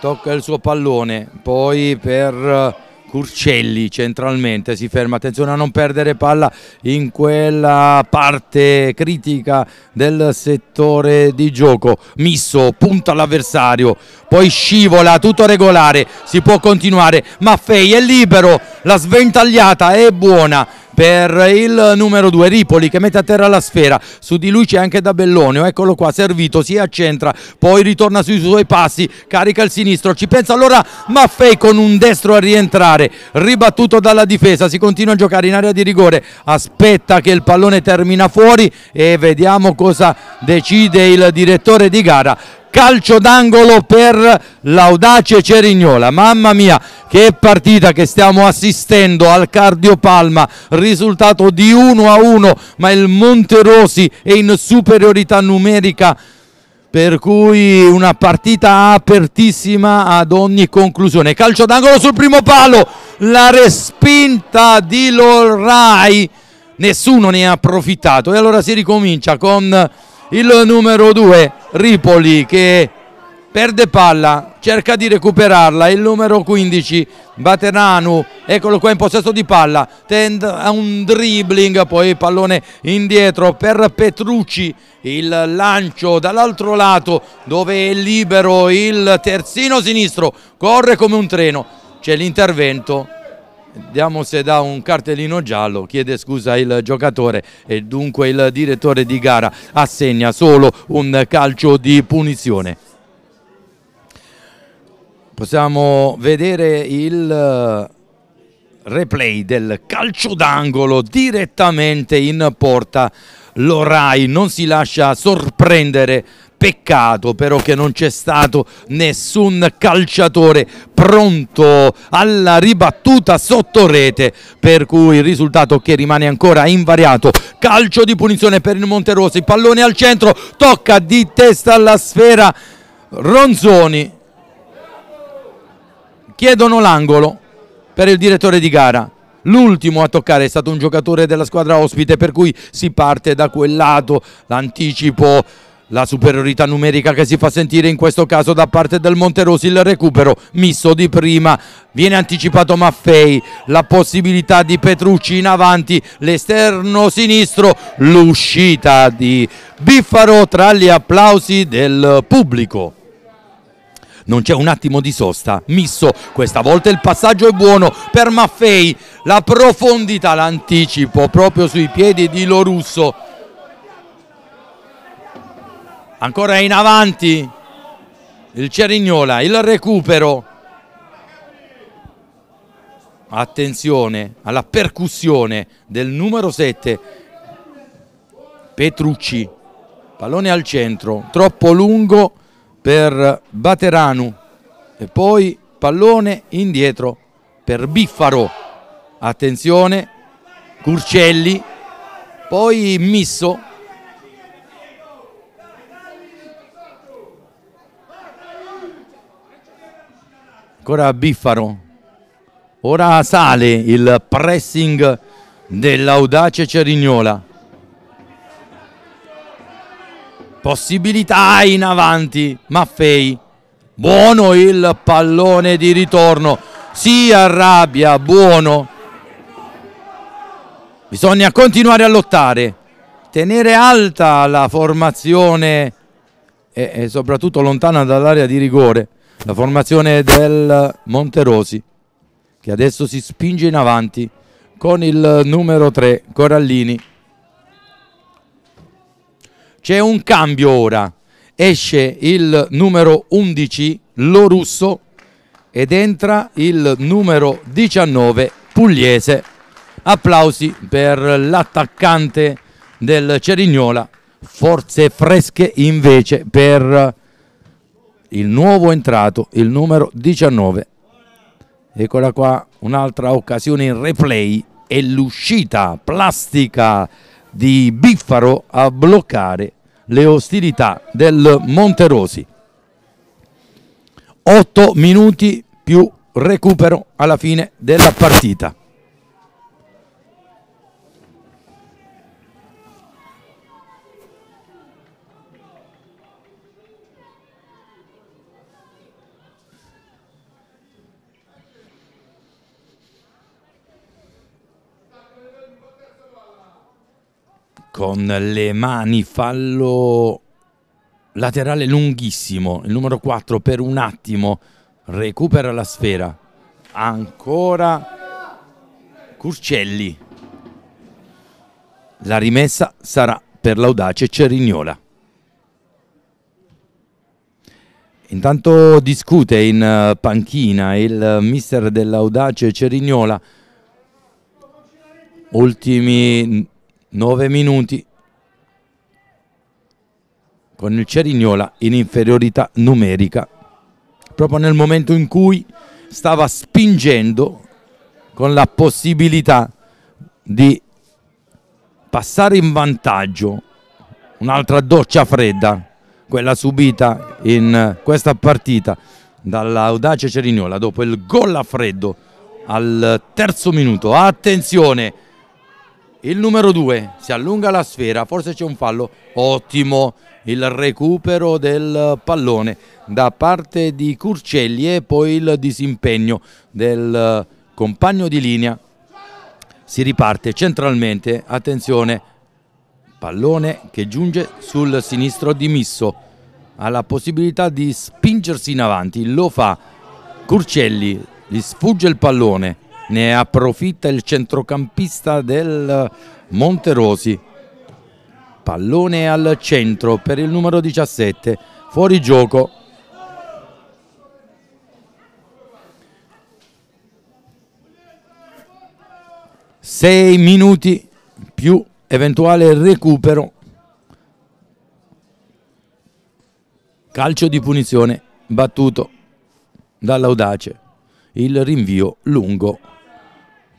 Tocca il suo pallone. Poi per eh, Curcelli centralmente. Si ferma attenzione a non perdere palla in quella parte critica del settore di gioco. Misso punta l'avversario poi scivola tutto regolare. Si può continuare Maffei è libero. La sventagliata è buona per il numero 2 Ripoli che mette a terra la sfera. Su di lui c'è anche Dabellonio eccolo qua servito si accentra poi ritorna sui suoi passi carica il sinistro ci pensa allora Maffei con un destro a rientrare ribattuto dalla difesa si continua a giocare in area di rigore aspetta che il pallone termina fuori e vediamo cosa decide il direttore di gara calcio d'angolo per l'Audace Cerignola. Mamma mia, che partita che stiamo assistendo al Cardiopalma, risultato di 1 a 1, ma il Monterosi è in superiorità numerica per cui una partita apertissima ad ogni conclusione. Calcio d'angolo sul primo palo, la respinta di Lorrai, nessuno ne ha approfittato e allora si ricomincia con il numero 2 Ripoli che perde palla, cerca di recuperarla, il numero 15 Bateranu, eccolo qua in possesso di palla, tende a un dribbling, poi pallone indietro per Petrucci, il lancio dall'altro lato dove è libero il terzino sinistro, corre come un treno, c'è l'intervento Vediamo se dà un cartellino giallo, chiede scusa il giocatore e dunque il direttore di gara assegna solo un calcio di punizione. Possiamo vedere il replay del calcio d'angolo direttamente in porta. Lorai non si lascia sorprendere Peccato però che non c'è stato nessun calciatore pronto alla ribattuta sotto rete, per cui il risultato che rimane ancora invariato. Calcio di punizione per il Monterosi, pallone al centro, tocca di testa alla sfera Ronzoni. Chiedono l'angolo per il direttore di gara. L'ultimo a toccare è stato un giocatore della squadra ospite, per cui si parte da quel lato, l'anticipo la superiorità numerica che si fa sentire in questo caso da parte del Monterosi, il recupero misto di prima, viene anticipato Maffei, la possibilità di Petrucci in avanti, l'esterno sinistro, l'uscita di Biffaro tra gli applausi del pubblico. Non c'è un attimo di sosta, Misso, questa volta il passaggio è buono per Maffei, la profondità, l'anticipo proprio sui piedi di Lorusso, ancora in avanti il Cerignola, il recupero. Attenzione alla percussione del numero 7 Petrucci. Pallone al centro, troppo lungo per Bateranu e poi pallone indietro per Biffaro. Attenzione, Curcelli, poi Misso ancora Biffaro. Ora sale il pressing dell'audace Cerignola. Possibilità in avanti Maffei. Buono il pallone di ritorno. Si arrabbia buono. Bisogna continuare a lottare tenere alta la formazione e, soprattutto lontana dall'area di rigore la formazione del Monterosi che adesso si spinge in avanti con il numero 3 Corallini. C'è un cambio ora. Esce il numero 11 Lorusso ed entra il numero 19 Pugliese. Applausi per l'attaccante del Cerignola. Forze fresche invece per il nuovo entrato, il numero 19. Eccola qua, un'altra occasione in replay e l'uscita plastica di Biffaro a bloccare le ostilità del Monterosi. 8 minuti più recupero alla fine della partita. Con le mani, fallo laterale lunghissimo, il numero 4 per un attimo recupera la sfera, ancora Curcelli, la rimessa sarà per l'audace Cerignola. Intanto discute in eh, panchina il mister dell'audace Cerignola, ultimi 9 minuti. Con il Cerignola in inferiorità numerica. Proprio nel momento in cui stava spingendo con la possibilità di passare in vantaggio un'altra doccia fredda quella subita in questa partita dall'audace Cerignola dopo il gol a freddo al terzo minuto. Attenzione il numero 2 si allunga la sfera, forse c'è un fallo, ottimo il recupero del pallone da parte di Curcelli e poi il disimpegno del compagno di linea. Si riparte centralmente, attenzione, pallone che giunge sul sinistro di Misso, ha la possibilità di spingersi in avanti, lo fa Curcelli, gli sfugge il pallone, ne approfitta il centrocampista del Monterosi. Pallone al centro per il numero 17, fuori gioco. Sei minuti più eventuale recupero. Calcio di punizione battuto dall'Audace. Il rinvio lungo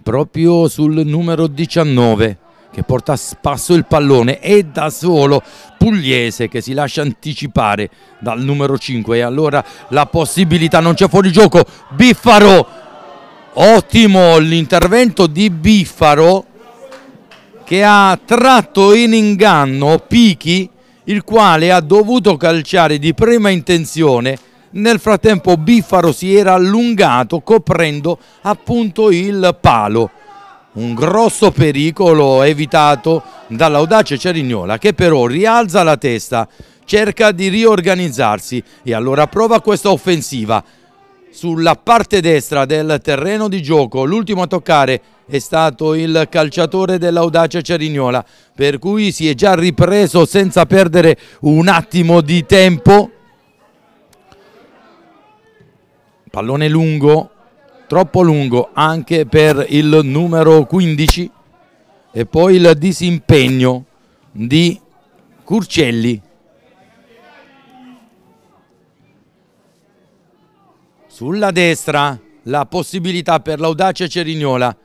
proprio sul numero 19 che porta a spasso il pallone e da solo Pugliese che si lascia anticipare dal numero 5 e allora la possibilità non c'è fuori gioco. Biffaro ottimo l'intervento di Biffaro che ha tratto in inganno Pichi il quale ha dovuto calciare di prima intenzione nel frattempo Biffaro si era allungato coprendo appunto il palo. Un grosso pericolo evitato dall'audace Cerignola che però rialza la testa, cerca di riorganizzarsi e allora prova questa offensiva. Sulla parte destra del terreno di gioco l'ultimo a toccare è stato il calciatore dell'Audace Cerignola per cui si è già ripreso senza perdere un attimo di tempo pallone lungo, troppo lungo anche per il numero 15 e poi il disimpegno di Curcelli. Sulla destra la possibilità per l'audace Cerignola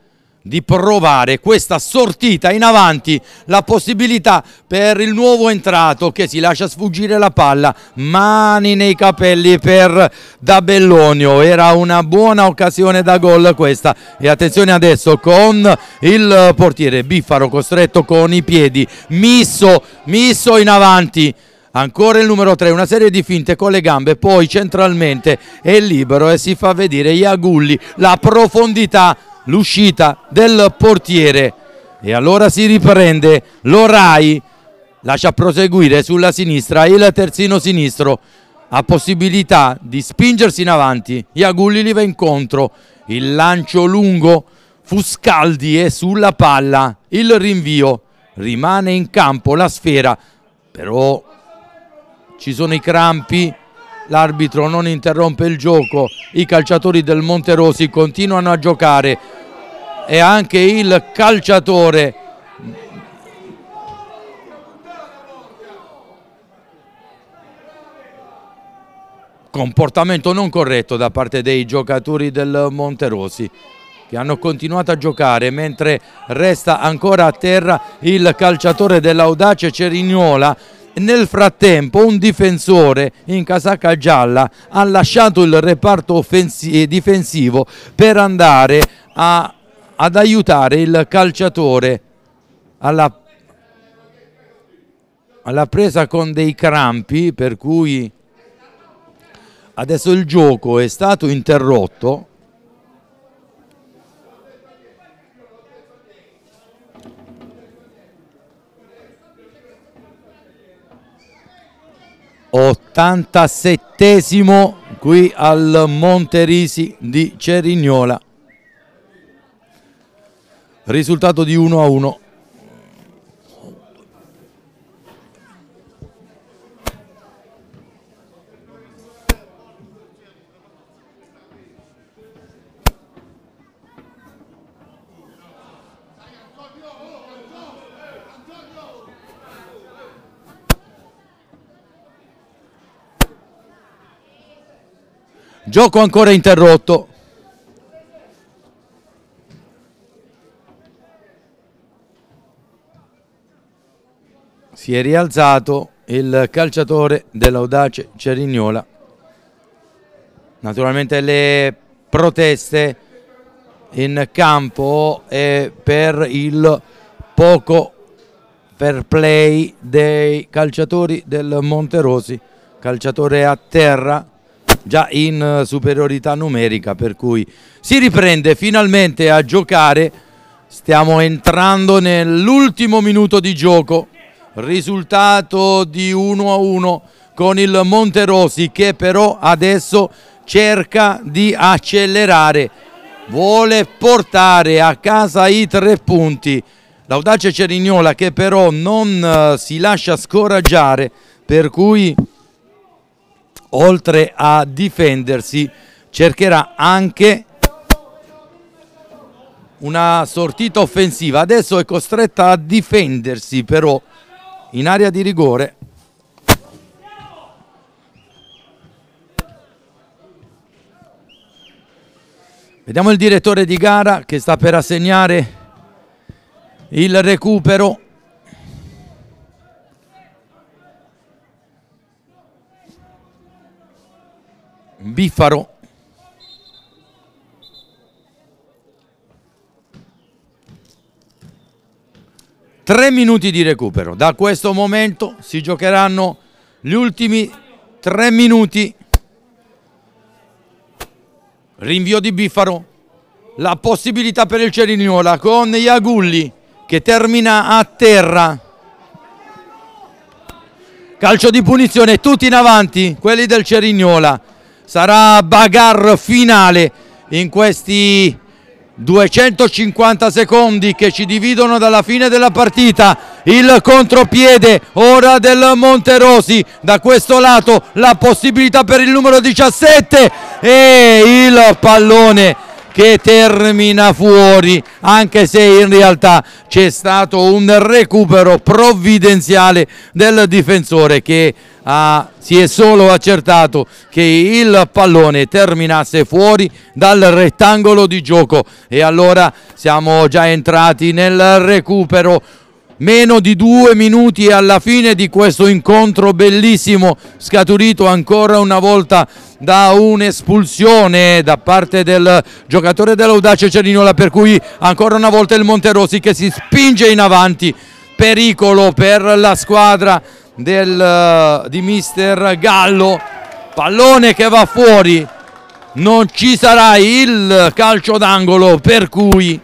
di provare questa sortita in avanti, la possibilità per il nuovo entrato che si lascia sfuggire la palla, mani nei capelli per Dabellonio, era una buona occasione da gol questa. E attenzione adesso con il portiere Biffaro costretto con i piedi, Misso, Misso in avanti, ancora il numero 3, una serie di finte con le gambe, poi centralmente è libero e si fa vedere Iagulli, la profondità l'uscita del portiere. E allora si riprende l'Orai. Lascia proseguire sulla sinistra il terzino sinistro. Ha possibilità di spingersi in avanti. Iagulli gli va incontro. Il lancio lungo. Fuscaldi è sulla palla. Il rinvio. Rimane in campo la sfera. Però ci sono i crampi l'arbitro non interrompe il gioco, i calciatori del Monterosi continuano a giocare. E anche il calciatore. Comportamento non corretto da parte dei giocatori del Monterosi che hanno continuato a giocare mentre resta ancora a terra il calciatore dell'Audace Cerignola nel frattempo un difensore in casacca gialla ha lasciato il reparto difensivo per andare a, ad aiutare il calciatore alla, alla presa con dei crampi per cui adesso il gioco è stato interrotto 87esimo qui al Monterisi di Cerignola. Risultato di 1 a 1. Gioco ancora interrotto. Si è rialzato il calciatore dell'Audace Cerignola. Naturalmente le proteste in campo e per il poco fair play dei calciatori del Monterosi. Calciatore a terra già in eh, superiorità numerica per cui si riprende finalmente a giocare. Stiamo entrando nell'ultimo minuto di gioco. Risultato di 1 a 1 con il Monterosi che però adesso cerca di accelerare. Vuole portare a casa i tre punti. L'audace Cerignola che però non uh, si lascia scoraggiare, per cui oltre a difendersi cercherà anche una sortita offensiva. Adesso è costretta a difendersi però in area di rigore. Vediamo il direttore di gara che sta per assegnare il recupero. Biffaro. Tre minuti di recupero. Da questo momento si giocheranno gli ultimi tre minuti. Rinvio di Biffaro. La possibilità per il Cerignola con Iagulli che termina a terra. Calcio di punizione, tutti in avanti, quelli del Cerignola. Sarà bagar finale in questi 250 secondi che ci dividono dalla fine della partita. Il contropiede ora del Monterosi. Da questo lato la possibilità per il numero 17 e il pallone che termina fuori anche se in realtà c'è stato un recupero provvidenziale del difensore che ha, si è solo accertato che il pallone terminasse fuori dal rettangolo di gioco. E allora siamo già entrati nel recupero. Meno di due minuti alla fine di questo incontro bellissimo scaturito ancora una volta da un'espulsione da parte del giocatore dell'Audace Cerignola per cui ancora una volta il Monterosi che si spinge in avanti. Pericolo per la squadra del, di mister Gallo pallone che va fuori non ci sarà il calcio d'angolo per cui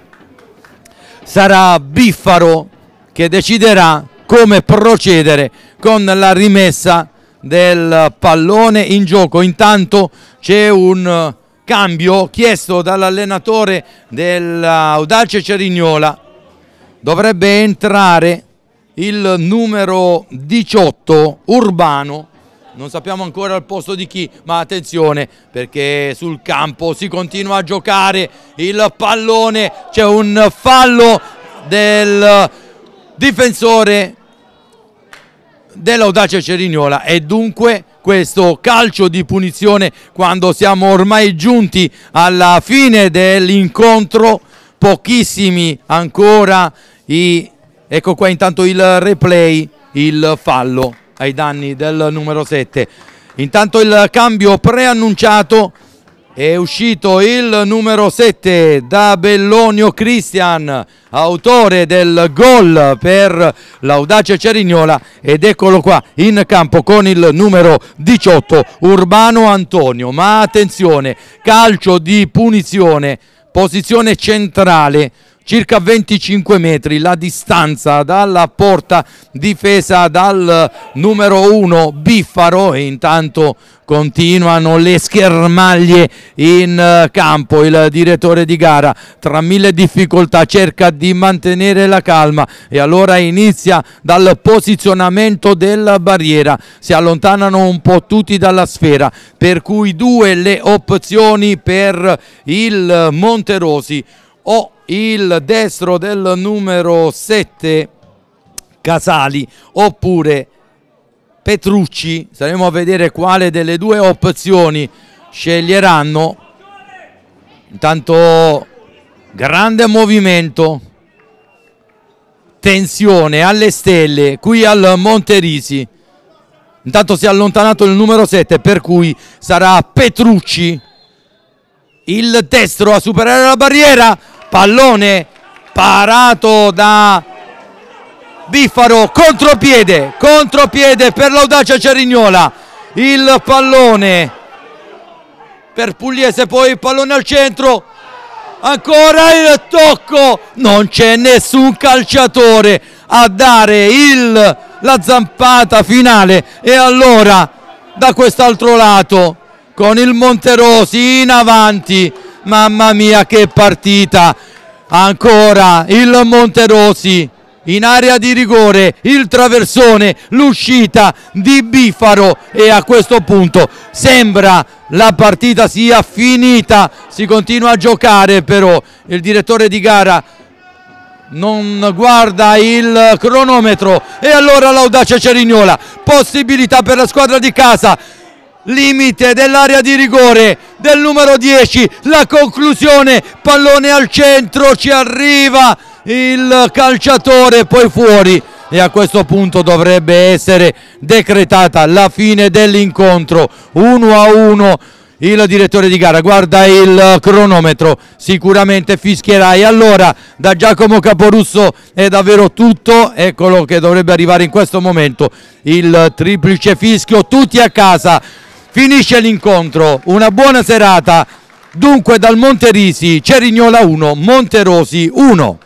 sarà Biffaro che deciderà come procedere con la rimessa del pallone in gioco. Intanto c'è un cambio chiesto dall'allenatore dell'Audace Cerignola. Dovrebbe entrare il numero 18 Urbano. Non sappiamo ancora il posto di chi, ma attenzione perché sul campo si continua a giocare il pallone, c'è un fallo del difensore dell'Audace Cerignola e dunque questo calcio di punizione quando siamo ormai giunti alla fine dell'incontro pochissimi ancora i, ecco qua intanto il replay il fallo ai danni del numero 7 intanto il cambio preannunciato è uscito il numero 7 da Bellonio Cristian, autore del gol per l'Audace Cerignola ed eccolo qua in campo con il numero 18 Urbano Antonio. Ma attenzione, calcio di punizione, posizione centrale circa 25 metri la distanza dalla porta difesa dal numero 1 Biffaro. E intanto continuano le schermaglie in eh, campo. Il direttore di gara tra mille difficoltà cerca di mantenere la calma. E allora inizia dal posizionamento della barriera. Si allontanano un po' tutti dalla sfera per cui due le opzioni per il Monterosi. O il destro del numero 7 Casali oppure Petrucci, saremo a vedere quale delle due opzioni sceglieranno. Intanto grande movimento, tensione alle stelle qui al Monterisi. Intanto si è allontanato il numero 7 per cui sarà Petrucci il destro a superare la barriera pallone parato da Biffaro, contropiede, contropiede per l'audacia Cerignola, il pallone per Pugliese, poi il pallone al centro, ancora il tocco, non c'è nessun calciatore a dare il, la zampata finale. E allora da quest'altro lato con il Monterosi in avanti mamma mia che partita, ancora il Monterosi in area di rigore, il traversone, l'uscita di Bifaro e a questo punto sembra la partita sia finita, si continua a giocare però il direttore di gara non guarda il cronometro. E allora l'audacia Cerignola, possibilità per la squadra di casa, limite dell'area di rigore del numero 10, la conclusione, pallone al centro, ci arriva il calciatore poi fuori. E a questo punto dovrebbe essere decretata la fine dell'incontro. 1 a 1 il direttore di gara. Guarda il cronometro sicuramente fischierà e allora da Giacomo Caporusso è davvero tutto. Eccolo che dovrebbe arrivare in questo momento il triplice fischio. Tutti a casa finisce l'incontro. Una buona serata. Dunque dal Monterisi Cerignola 1 Monterosi 1